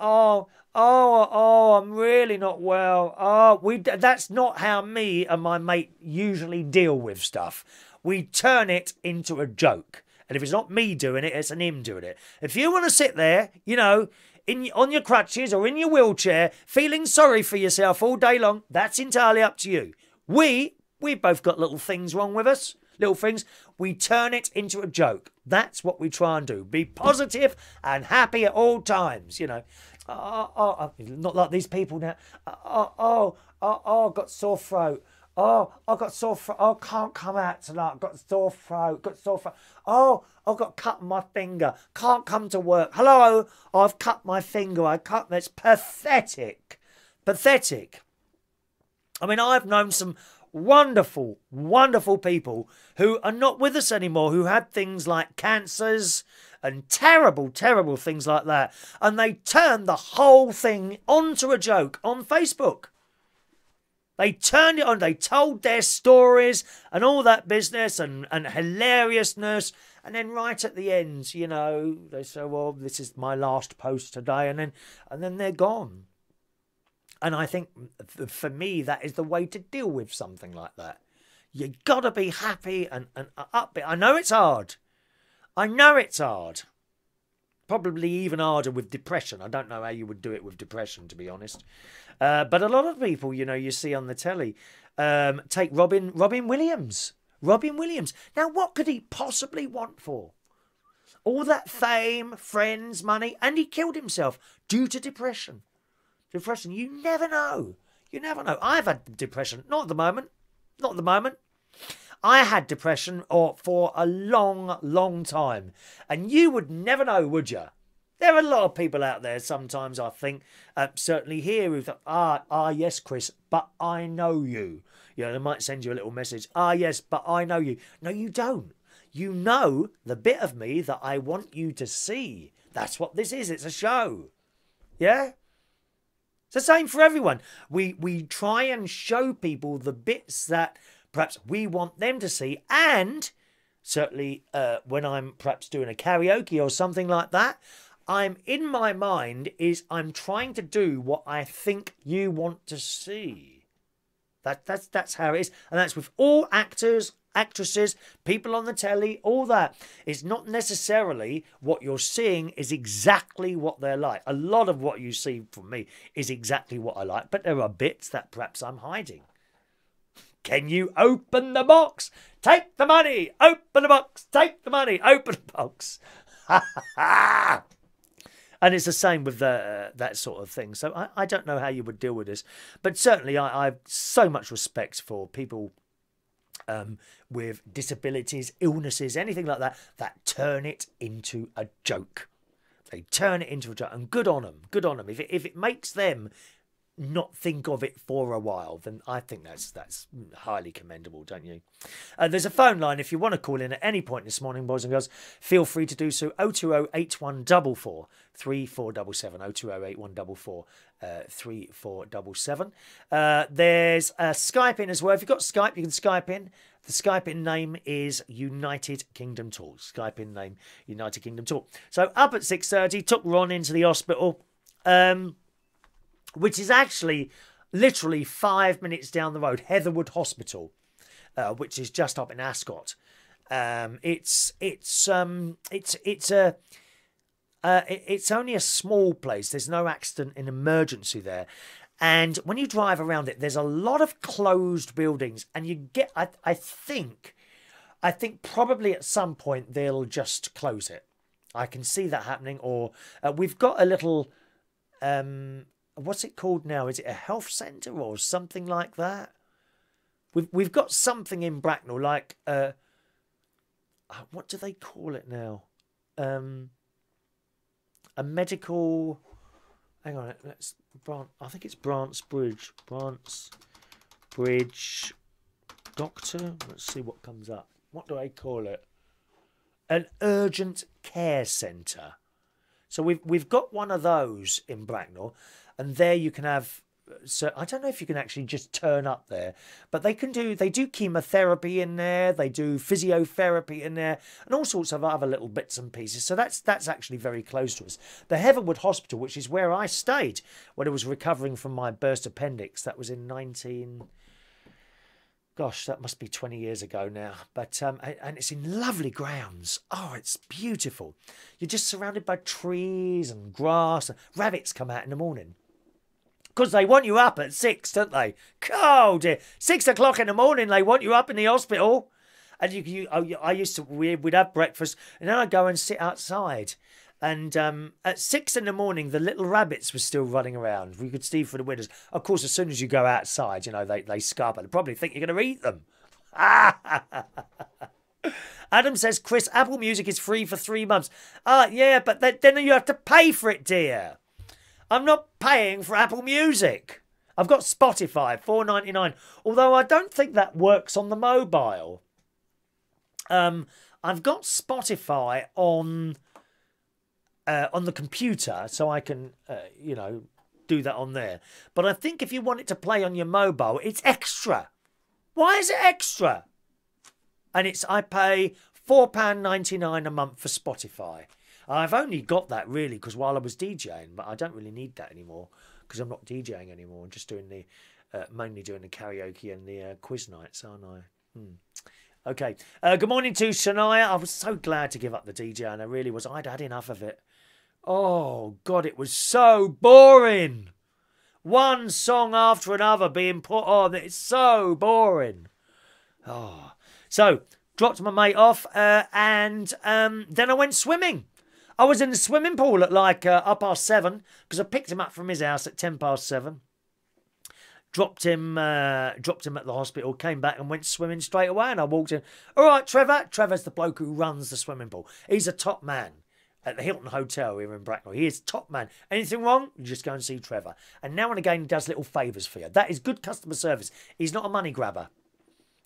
Oh, oh, oh, I'm really not well. Oh, we that's not how me and my mate usually deal with stuff. We turn it into a joke And if it's not me doing it, it's an him doing it. If you want to sit there, you know, in on your crutches or in your wheelchair, feeling sorry for yourself all day long, that's entirely up to you. We we both got little things wrong with us, little things. We turn it into a joke. That's what we try and do. Be positive and happy at all times. You know, oh, oh, oh not like these people now. Oh, oh, oh, oh, got sore throat. Oh, I got sore throat. Oh, can't come out tonight. I've Got sore throat. Got sore throat. Oh, I've got cut my finger. Can't come to work. Hello, I've cut my finger. I cut. That's pathetic. Pathetic. I mean, I've known some wonderful, wonderful people who are not with us anymore, who had things like cancers and terrible, terrible things like that. And they turned the whole thing onto a joke on Facebook. They turned it on. They told their stories and all that business and, and hilariousness. And then right at the end, you know, they say, well, this is my last post today. And then, and then they're gone. And I think for me, that is the way to deal with something like that. You gotta be happy and, and upbeat. I know it's hard. I know it's hard. Probably even harder with depression. I don't know how you would do it with depression, to be honest. Uh, but a lot of people, you know, you see on the telly, um, take Robin Robin Williams. Robin Williams. Now, what could he possibly want for? All that fame, friends, money, and he killed himself due to depression. Depression. You never know. You never know. I've had depression. Not at the moment. Not at the moment. I had depression or for a long, long time. And you would never know, would you? There are a lot of people out there sometimes, I think, uh, certainly here, who think, ah, ah, yes, Chris, but I know you. You know, they might send you a little message, ah, yes, but I know you. No, you don't. You know the bit of me that I want you to see. That's what this is. It's a show. Yeah? It's the same for everyone. We we try and show people the bits that perhaps we want them to see. And certainly uh, when I'm perhaps doing a karaoke or something like that, I'm in my mind is I'm trying to do what I think you want to see. That that's that's how it is, and that's with all actors, actresses, people on the telly, all that. It's not necessarily what you're seeing is exactly what they're like. A lot of what you see from me is exactly what I like, but there are bits that perhaps I'm hiding. Can you open the box? Take the money. Open the box. Take the money. Open the box. Ha ha ha. And it's the same with the, uh, that sort of thing. So I, I don't know how you would deal with this. But certainly, I, I have so much respect for people um, with disabilities, illnesses, anything like that, that turn it into a joke. They turn it into a joke. And good on them. Good on them. If it, if it makes them not think of it for a while, then I think that's that's highly commendable, don't you? Uh, there's a phone line if you want to call in at any point this morning, boys and girls. Feel free to do so. 020 8144 3477 020 8144 3477. Uh, there's a Skype in as well. If you've got Skype, you can Skype in. The Skype in name is United Kingdom Talk. Skype in name United Kingdom Talk. So up at 6.30, took Ron into the hospital. Um, which is actually literally five minutes down the road, Heatherwood Hospital, uh, which is just up in Ascot. Um, it's it's um, it's it's a uh, it, it's only a small place. There's no accident in emergency there. And when you drive around it, there's a lot of closed buildings, and you get. I, I think, I think probably at some point they'll just close it. I can see that happening. Or uh, we've got a little um, what's it called now? Is it a health centre or something like that? We've we've got something in Bracknell like uh, uh, what do they call it now? Um, a medical. Hang on, let's Brant. I think it's Brant's Bridge. Brant's Bridge Doctor. Let's see what comes up. What do I call it? An urgent care centre. So we've we've got one of those in Bracknell, and there you can have so I don't know if you can actually just turn up there, but they can do they do chemotherapy in there, they do physiotherapy in there, and all sorts of other little bits and pieces. So that's that's actually very close to us. The Heatherwood Hospital, which is where I stayed when I was recovering from my burst appendix, that was in nineteen. gosh, that must be 20 years ago now. But um, and it's in lovely grounds. Oh, it's beautiful. You're just surrounded by trees and grass. Rabbits come out in the morning because they want you up at six, don't they? Oh dear, six o'clock in the morning, they want you up in the hospital. And you, you, oh, I used to, we'd have breakfast, and then I'd go and sit outside. And um, at six in the morning, the little rabbits were still running around. We could see through the windows. Of course, as soon as you go outside, you know, they, they scarper. They probably think you're going to eat them. Adam says, Chris, Apple Music is free for three months. Ah, yeah, but then you have to pay for it, dear. I'm not paying for Apple Music. I've got Spotify, four ninety nine. Although I don't think that works on the mobile. Um, I've got Spotify on uh, on the computer, so I can, uh, you know, do that on there. But I think if you want it to play on your mobile, it's extra. Why is it extra? And it's I pay four pound ninety nine a month for Spotify. I've only got that really because while I was DJing, but I don't really need that anymore because I'm not DJing anymore. I'm just doing the uh, mainly doing the karaoke and the uh, quiz nights, aren't I? Hmm. Okay. Uh, good morning to Shania. I was so glad to give up the DJ, and I really was. I'd had enough of it. Oh God, it was so boring. One song after another being put on. It's so boring. Oh, so dropped my mate off, uh, and um, then I went swimming. I was in the swimming pool at like uh, up past seven because I picked him up from his house at ten past seven. Dropped him, uh, dropped him at the hospital. Came back and went swimming straight away. And I walked in. All right, Trevor. Trevor's the bloke who runs the swimming pool. He's a top man at the Hilton Hotel here in Bracknell. He is top man. Anything wrong, you just go and see Trevor. And now and again, he does little favours for you. That is good customer service. He's not a money grabber.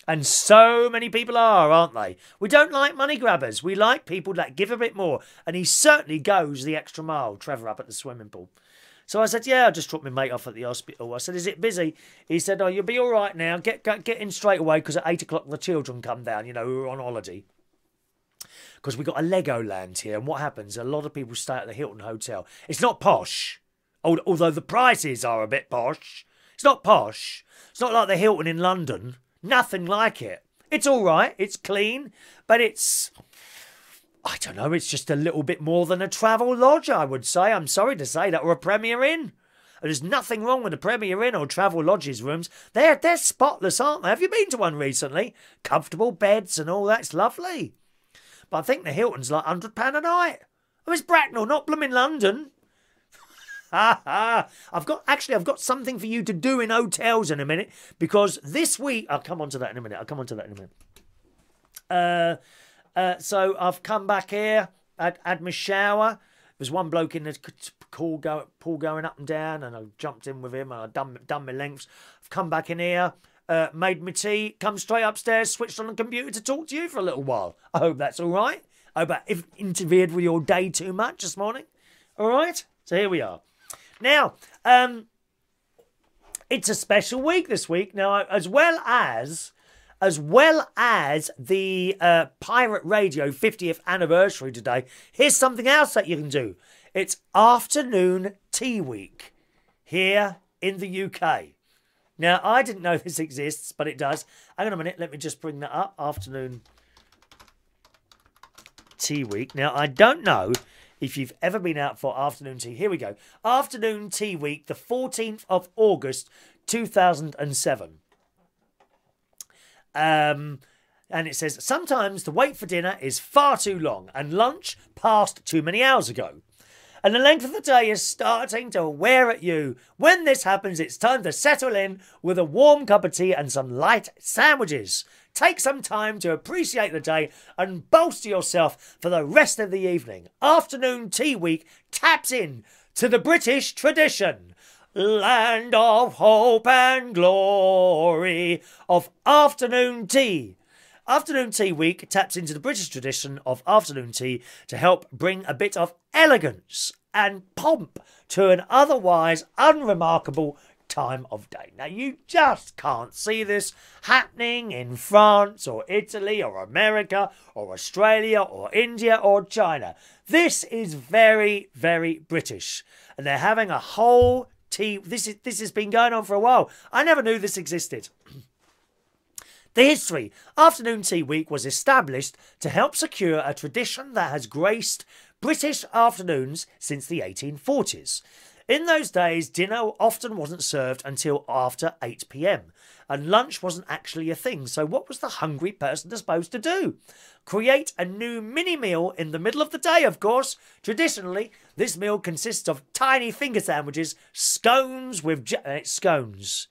And so many people are, aren't they? We don't like money grabbers. We like people that give a bit more. And he certainly goes the extra mile, Trevor, up at the swimming pool. So I said, yeah, I just dropped my mate off at the hospital. I said, is it busy? He said, oh, you'll be all right now. Get, get, get in straight away because at 8 o'clock the children come down, you know, who are on holiday. Because we've got a Legoland here. And what happens? A lot of people stay at the Hilton Hotel. It's not posh, although the prices are a bit posh. It's not posh. It's not like the Hilton in London. Nothing like it. It's all right, it's clean, but it's. I don't know, it's just a little bit more than a travel lodge, I would say. I'm sorry to say that, or a Premier Inn. There's nothing wrong with a Premier Inn or Travel Lodges rooms. They're, they're spotless, aren't they? Have you been to one recently? Comfortable beds and all that's lovely. But I think the Hilton's like £100 a night. Oh, it's Bracknell, not blooming London. I've got actually I've got something for you to do in hotels in a minute because this week I'll come on to that in a minute. I'll come on to that in a minute. Uh, uh, so I've come back here, had, had my shower. There's one bloke in the pool, go, pool going up and down, and I jumped in with him and I done done my lengths. I've come back in here, uh, made my tea, come straight upstairs, switched on the computer to talk to you for a little while. I hope that's all right. I hope I interfered with your day too much this morning. All right. So here we are. Now, um, it's a special week this week. Now, as well as as well as the uh, Pirate Radio 50th anniversary today, here's something else that you can do. It's afternoon tea week here in the UK. Now, I didn't know this exists, but it does. Hang on a minute, let me just bring that up. Afternoon tea week. Now, I don't know if you've ever been out for afternoon tea. Here we go. Afternoon tea week, the 14th of August, 2007. Um, and it says, sometimes the wait for dinner is far too long and lunch passed too many hours ago. And the length of the day is starting to wear at you. When this happens, it's time to settle in with a warm cup of tea and some light sandwiches. Take some time to appreciate the day and bolster yourself for the rest of the evening. Afternoon Tea Week taps in to the British tradition. Land of hope and glory of afternoon tea. Afternoon Tea Week taps into the British tradition of afternoon tea to help bring a bit of elegance and pomp to an otherwise unremarkable time of day. Now, you just can't see this happening in France or Italy or America or Australia or India or China. This is very, very British. And they're having a whole tea. This, is, this has been going on for a while. I never knew this existed. The history Afternoon Tea Week was established to help secure a tradition that has graced British afternoons since the 1840s. In those days, dinner often wasn't served until after 8 pm, and lunch wasn't actually a thing. So, what was the hungry person supposed to do? Create a new mini meal in the middle of the day, of course. Traditionally, this meal consists of tiny finger sandwiches, scones with uh, scones.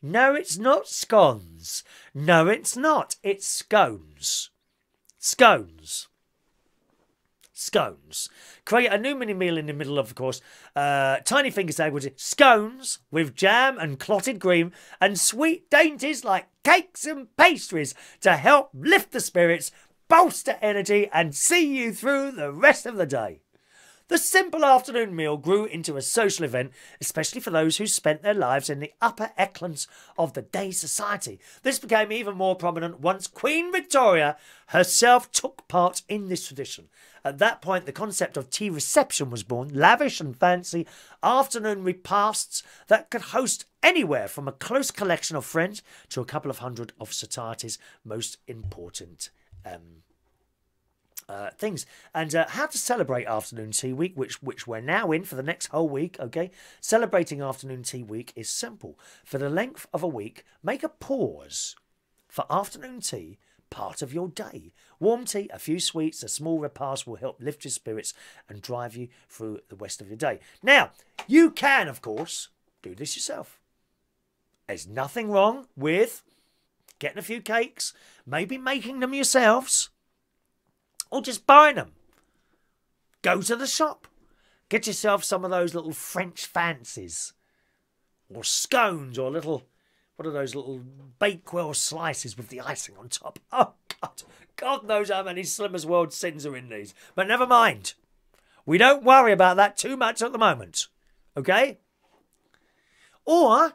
No, it's not scones. No, it's not. It's scones. Scones scones. Create a new mini meal in the middle of, of course, uh, tiny finger sandwiches, scones with jam and clotted cream, and sweet dainties like cakes and pastries to help lift the spirits, bolster energy, and see you through the rest of the day. The simple afternoon meal grew into a social event, especially for those who spent their lives in the upper echelons of the day society. This became even more prominent once Queen Victoria herself took part in this tradition. At that point, the concept of tea reception was born, lavish and fancy afternoon repasts that could host anywhere from a close collection of friends to a couple of hundred of society's most important um, uh, things. And uh, how to celebrate afternoon tea week which which we're now in for the next whole week okay? Celebrating afternoon tea week is simple. For the length of a week make a pause for afternoon tea part of your day. Warm tea a few sweets a small repast will help lift your spirits and drive you through the rest of your day. Now you can of course do this yourself. There's nothing wrong with getting a few cakes maybe making them yourselves or just buying them. Go to the shop. Get yourself some of those little French fancies. Or scones or little, what are those little Bakewell slices with the icing on top? Oh, God. God knows how many Slimmers World sins are in these. But never mind. We don't worry about that too much at the moment. Okay? Or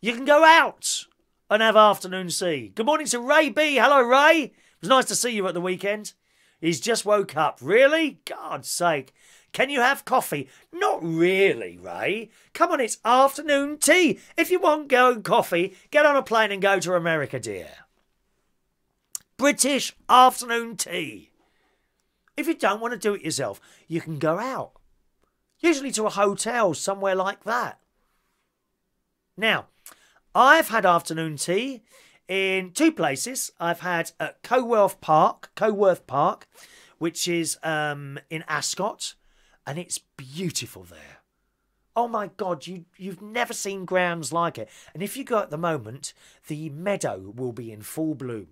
you can go out and have afternoon tea. Good morning to Ray B. Hello, Ray. It was nice to see you at the weekend. He's just woke up. Really? God's sake. Can you have coffee? Not really, Ray. Come on, it's afternoon tea. If you want go and coffee, get on a plane and go to America, dear. British afternoon tea. If you don't want to do it yourself, you can go out. Usually to a hotel, somewhere like that. Now, I've had afternoon tea in two places. I've had at Coworth Park, Coworth Park, which is um, in Ascot, and it's beautiful there. Oh my God, you you've never seen grounds like it. And if you go at the moment, the meadow will be in full bloom.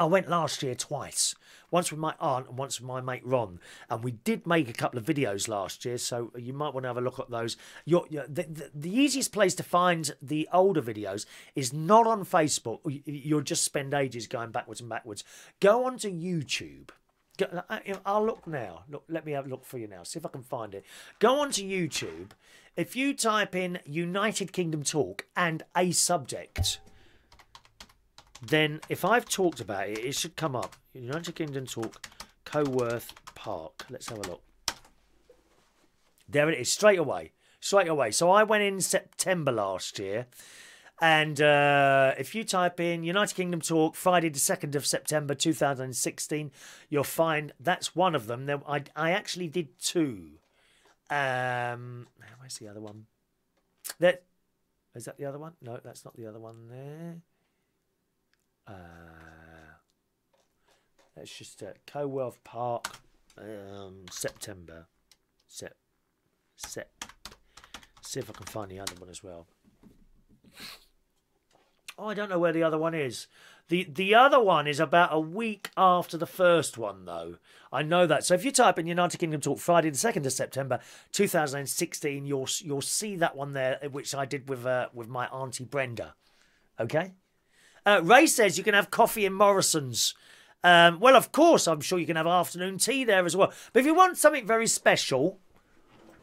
I went last year twice. Once with my aunt and once with my mate Ron. And we did make a couple of videos last year, so you might want to have a look at those. The, the, the, easiest place to find the older videos is not on Facebook. You'll just spend ages going backwards and backwards. Go onto YouTube. Uh, uh, I'll look now. Look, let me have a look for you now. See if I can find it. Go onto YouTube. If you type in United Kingdom Talk and a subject, then if I've talked about it, it should come up. United Kingdom Talk, Coworth Park. Let's have a look. There it is, straight away. Straight away. So I went in September last year. And uh, if you type in United Kingdom Talk, Friday the 2nd of September 2016, you'll find that's one of them. I, I actually did two. Um, where's the other one? Is that the other one? No, that's not the other one there. Uh, let's just uh, Coworth Park, um, September. Sep, sep. See if I can find the other one as well. Oh, I don't know where the other one is. The the other one is about a week after the first one, though. I know that. So if you type in United Kingdom Talk Friday, the second of September, two thousand and sixteen, you'll you'll see that one there, which I did with uh, with my auntie Brenda. Okay. Uh, Ray says you can have coffee in Morrison's. Um, well, of course, I'm sure you can have afternoon tea there as well. But if you want something very special,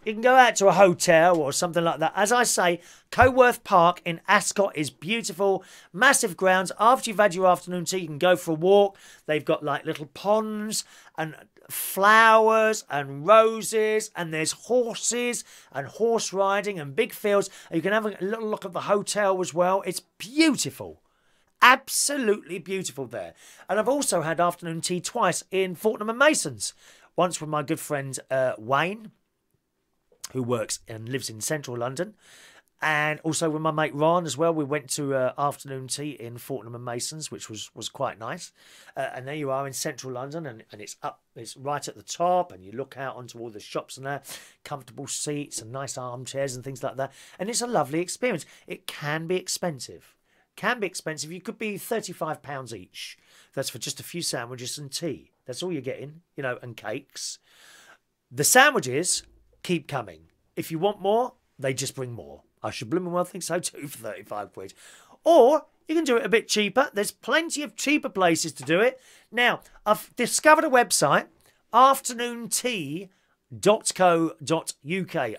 you can go out to a hotel or something like that. As I say, Coworth Park in Ascot is beautiful, massive grounds. After you've had your afternoon tea, you can go for a walk. They've got like little ponds and flowers and roses, and there's horses and horse riding and big fields. You can have a little look at the hotel as well. It's beautiful. Absolutely beautiful there. And I've also had afternoon tea twice in Fortnum and Masons. Once with my good friend uh, Wayne, who works and lives in central London, and also with my mate Ron as well. We went to uh, afternoon tea in Fortnum and Masons, which was was quite nice. Uh, and there you are in central London, and, and it's up, it's right at the top, and you look out onto all the shops and there, comfortable seats and nice armchairs and things like that. And it's a lovely experience. It can be expensive, can be expensive. You could be thirty five pounds each. That's for just a few sandwiches and tea. That's all you're getting, you know, and cakes. The sandwiches keep coming. If you want more, they just bring more. I should blooming well think so too for 35 quid. Or you can do it a bit cheaper. There's plenty of cheaper places to do it. Now, I've discovered a website, afternoontea.co.uk.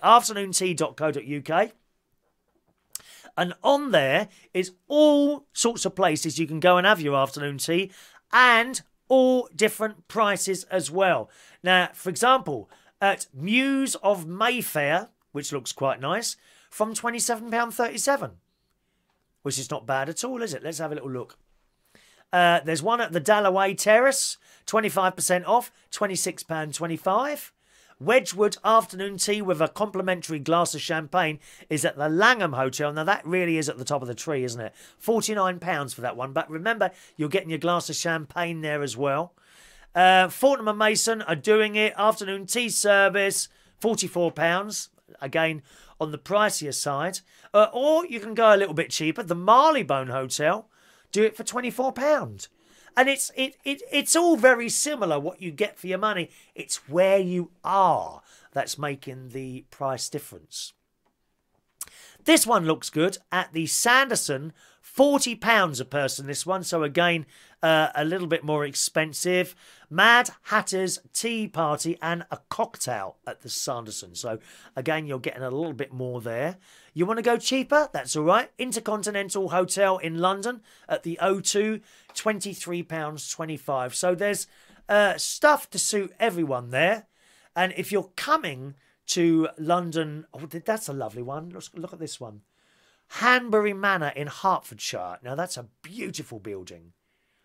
Afternoontea.co.uk. And on there is all sorts of places you can go and have your afternoon tea and all different prices as well. Now, for example, at Mews of Mayfair, which looks quite nice, from £27.37, which is not bad at all, is it? Let's have a little look. Uh, there's one at the Dalloway Terrace, 25% off, £26.25. Wedgwood afternoon tea with a complimentary glass of champagne is at the Langham Hotel. Now, that really is at the top of the tree, isn't it? £49 for that one. But remember, you're getting your glass of champagne there as well. Uh, Fortnum and Mason are doing it. Afternoon tea service, £44. Again, on the pricier side. Uh, or you can go a little bit cheaper. The Marylebone Hotel do it for £24. And it's it, it it's all very similar what you get for your money. It's where you are that's making the price difference. This one looks good at the Sanderson, £40 a person, this one. So again, uh, a little bit more expensive. Mad Hatter's Tea Party and a cocktail at the Sanderson. So again, you're getting a little bit more there. You want to go cheaper? That's all right. Intercontinental Hotel in London at the O2, £23.25. So there's uh, stuff to suit everyone there. And if you're coming to London, oh, that's a lovely one. Let's look at this one. Hanbury Manor in Hertfordshire. Now, that's a beautiful building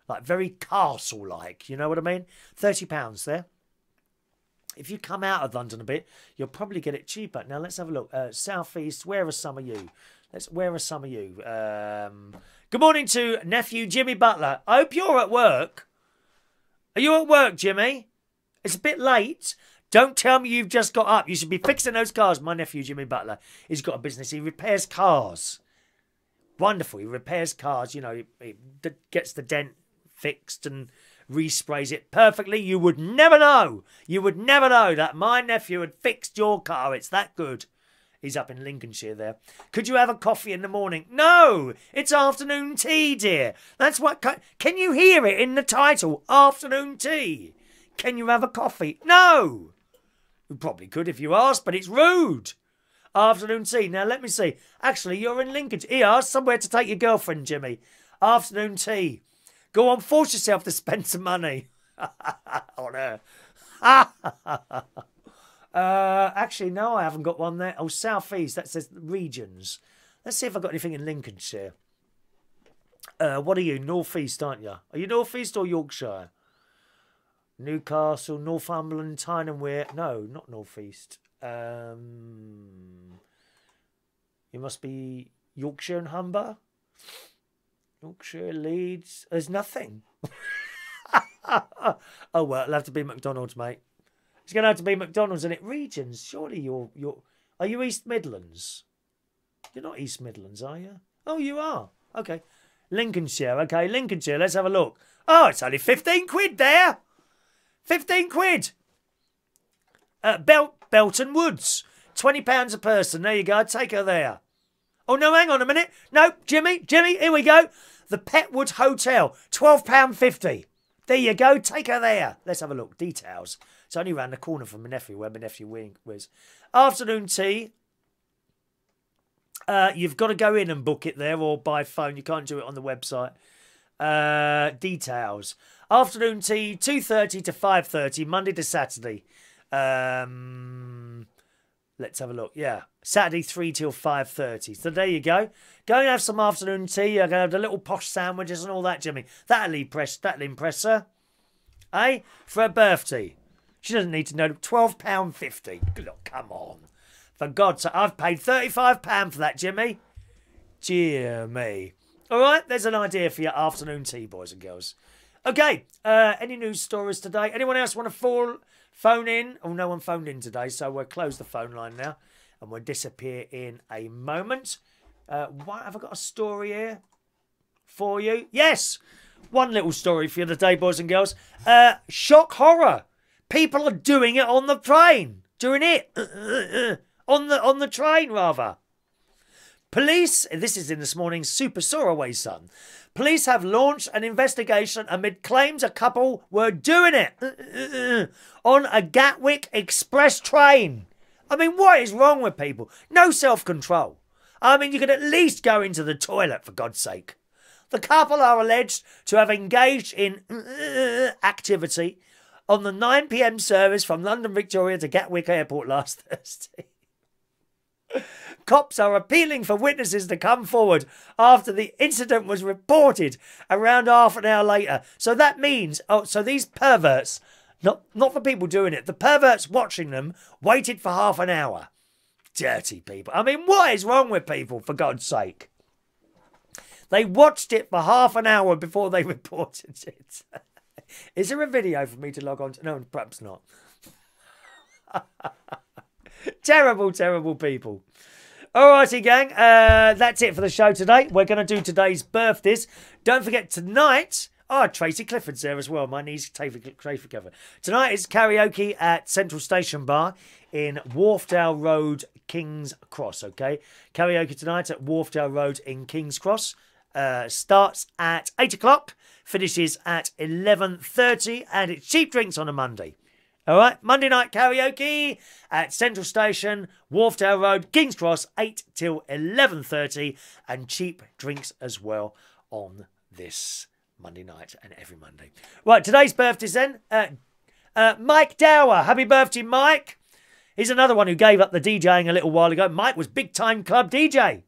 like very castle like. You know what I mean? Thirty pounds there. If you come out of London a bit, you'll probably get it cheaper. Now let's have a look. Uh, Southeast. Where are some of you? Let's. Where are some of you? Um, good morning to nephew Jimmy Butler. I hope you're at work. Are you at work, Jimmy? It's a bit late. Don't tell me you've just got up. You should be fixing those cars. My nephew Jimmy Butler, he's got a business. He repairs cars. Wonderful. He repairs cars. You know, he, he gets the dent fixed and resprays it perfectly, you would never know. You would never know that my nephew had fixed your car. It's that good. He's up in Lincolnshire there. Could you have a coffee in the morning? No, it's afternoon tea, dear. That's what. Can you hear it in the title? Afternoon tea. Can you have a coffee? No. You probably could if you asked, but it's rude. Afternoon tea. Now let me see. Actually, you're in Lincolnshire. Here, somewhere to take your girlfriend, Jimmy. Afternoon tea. Go on, force yourself to spend some money on her. uh, actually, no, I haven't got one there. Oh, southeast. That says regions. Let's see if I've got anything in Lincolnshire. Uh, what are you? Northeast, aren't you? Are you northeast or Yorkshire? Newcastle, Northumberland, Tyne and Wear. No, not northeast. Um, you must be Yorkshire and Humber. Yorkshire, Leeds. There's nothing. oh well, it'll have to be McDonald's, mate. It's going to have to be McDonald's and it regions. Surely you're you're. Are you East Midlands? You're not East Midlands, are you? Oh, you are. Okay, Lincolnshire. Okay, Lincolnshire. Let's have a look. Oh, it's only fifteen quid there. Fifteen quid. Uh, Belt Belton Woods. Twenty pounds a person. There you go. Take her there. Oh no, hang on a minute. No, Jimmy, Jimmy, here we go. The Petwood Hotel, £12.50. There you go. Take her there. Let's have a look. Details. It's only round the corner from my nephew, where my nephew was. Afternoon tea. Uh, you've got to go in and book it there or by phone. You can't do it on the website. Uh, details. Afternoon tea, 2.30 to 5.30, Monday to Saturday. Um, let's have a look. Yeah, Saturday, 3 till 5.30. So there you go. Go and have some afternoon tea. You're going to have the little posh sandwiches and all that, Jimmy. That'll impress, that'll impress her. Eh? For her birthday. She doesn't need to know. £12.50. Look, come on. For God's sake, I've paid £35 for that, Jimmy. Dear me. All right, there's an idea for your afternoon tea, boys and girls. Okay, uh, any news stories today? Anyone else want to fall, phone in? Oh, no one phoned in today, so we'll close the phone line now and we'll disappear in a moment. Uh, what, have I got a story here for you? Yes, one little story for you today, boys and girls. Uh, shock horror. People are doing it on the train. Doing it uh, uh, uh, on the on the train, rather. Police, this is in this morning's Super Soaraway Sun. Police have launched an investigation amid claims a couple were doing it on a Gatwick Express train. I mean, what is wrong with people? No self control. I mean, you could at least go into the toilet, for God's sake. The couple are alleged to have engaged in uh, activity on the 9 pm service from London Victoria to Gatwick Airport last Thursday. Cops are appealing for witnesses to come forward after the incident was reported around half an hour later. So that means, oh, so these perverts, not, not the people doing it, the perverts watching them waited for half an hour. Dirty people. I mean, what is wrong with people, for God's sake? They watched it for half an hour before they reported it. is there a video for me to log on to? No, perhaps not. terrible, terrible people. Alrighty, gang. Uh, that's it for the show today. We're going to do today's birthdays. Don't forget tonight. Oh, Tracy Clifford's there as well. My niece, Tracy Clifford. Tonight is karaoke at Central Station Bar in Wharfdale Road, King's Cross. Okay, karaoke tonight at Wharfdale Road in King's Cross. Uh, starts at eight o'clock, finishes at eleven thirty, and it's cheap drinks on a Monday. All right, Monday night karaoke at Central Station, Wharfdale Road, King's Cross, 8 till 11.30 and cheap drinks as well on this Monday night and every Monday. Right, today's birthdays then. Uh, uh, Mike Dower, happy birthday, Mike. He's another one who gave up the DJing a little while ago. Mike was big time club DJ.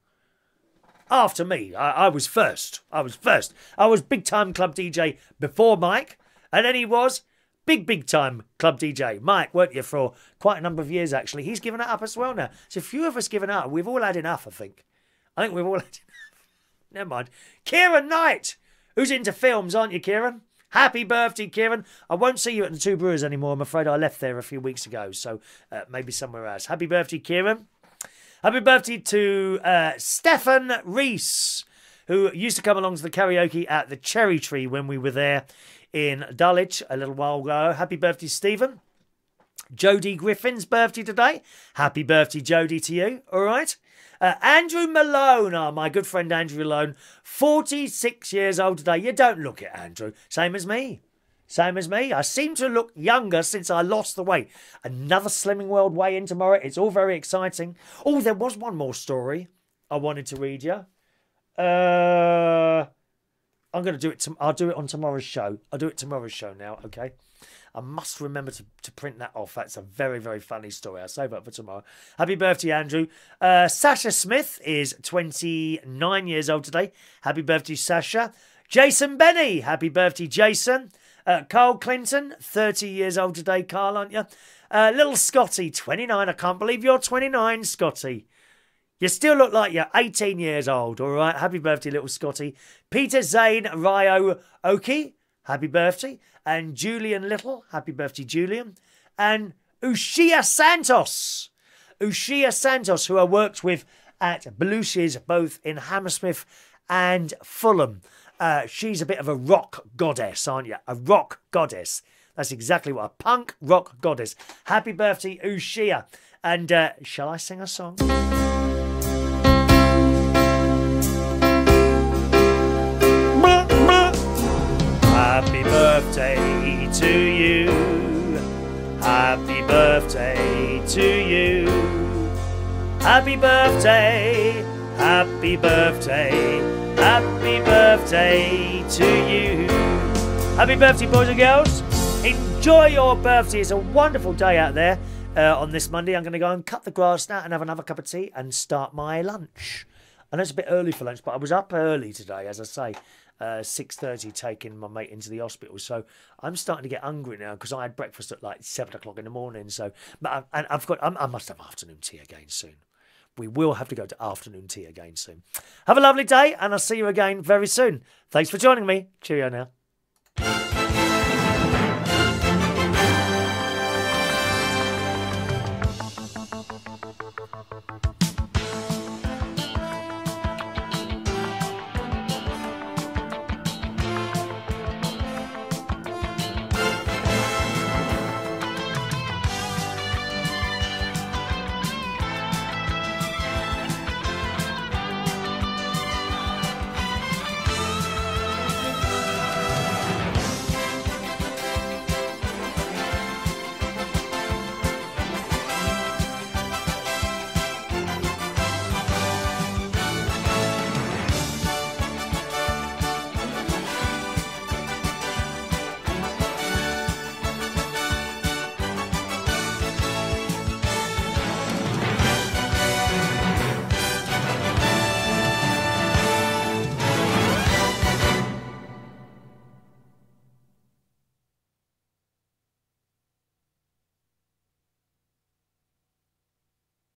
After me, I, I was first. I was first. I was big time club DJ before Mike, and then he was Big, big time club DJ. Mike, weren't you, for quite a number of years, actually. He's given it up as well now. So a few of us given up. We've all had enough, I think. I think we've all had enough. Never mind. Kieron Knight, who's into films, aren't you, Kieron? Happy birthday, Kieron. I won't see you at the Two Brewers anymore. I'm afraid I left there a few weeks ago, so uh, maybe somewhere else. Happy birthday, Kieron. Happy birthday to uh, Stephan Reese, who used to come along to the karaoke at the Cherry Tree when we were there in Dulwich a little while ago. Happy birthday, Stephen. Jodie Griffin's birthday today. Happy birthday, Jodie, to you. All right. Uh, Andrew Malone, oh, my good friend Andrew Malone, 46 years old today. You don't look it, Andrew. Same as me. Same as me. I seem to look younger since I lost the weight. Another Slimming World weigh in tomorrow. It's all very exciting. Oh, there was one more story I wanted to read you. Uh, I'm going to do it. To, I'll do it on tomorrow's show. I'll do it tomorrow's show now. Okay. I must remember to, to print that off. That's a very, very funny story. I'll save it for tomorrow. Happy birthday, Andrew. Uh, Sacha Smith is 29 years old today. Happy birthday, Sacha. Jason Benny. Happy birthday, Jason. Uh, Carl Clinton, 30 years old today. Carl, aren't you? Uh, little Scotty, 29. I can't believe you're 29, Scotty. You still look like you're 18 years old, all right? Happy birthday, little Scotty. Peter Zane Ryo Oki, happy birthday. And Julian Little, happy birthday, Julian. And Uxia Santos. Uxia Santos, who I worked with at Belushi's both in Hammersmith and Fulham. Uh, she's a bit of a rock goddess, aren't you? A rock goddess. That's exactly what a punk rock goddess. Happy birthday, Uxia. And uh, shall I sing a song? Happy birthday. Happy birthday. Happy birthday to you. Happy birthday, boys and girls. Enjoy your birthday. It's a wonderful day out there uh, on this Monday. I'm going to go and cut the grass now and have another cup of tea and start my lunch. I know it's a bit early for lunch, but I was up early today, as I say, uh, six thirty, taking my mate into the hospital. So I'm starting to get hungry now because I had breakfast at like seven o'clock in the morning. So, and I've got, I must have afternoon tea again soon we will have to go to afternoon tea again soon. Have a lovely day, and I'll see you again very soon. Thanks for joining me. Cheerio now.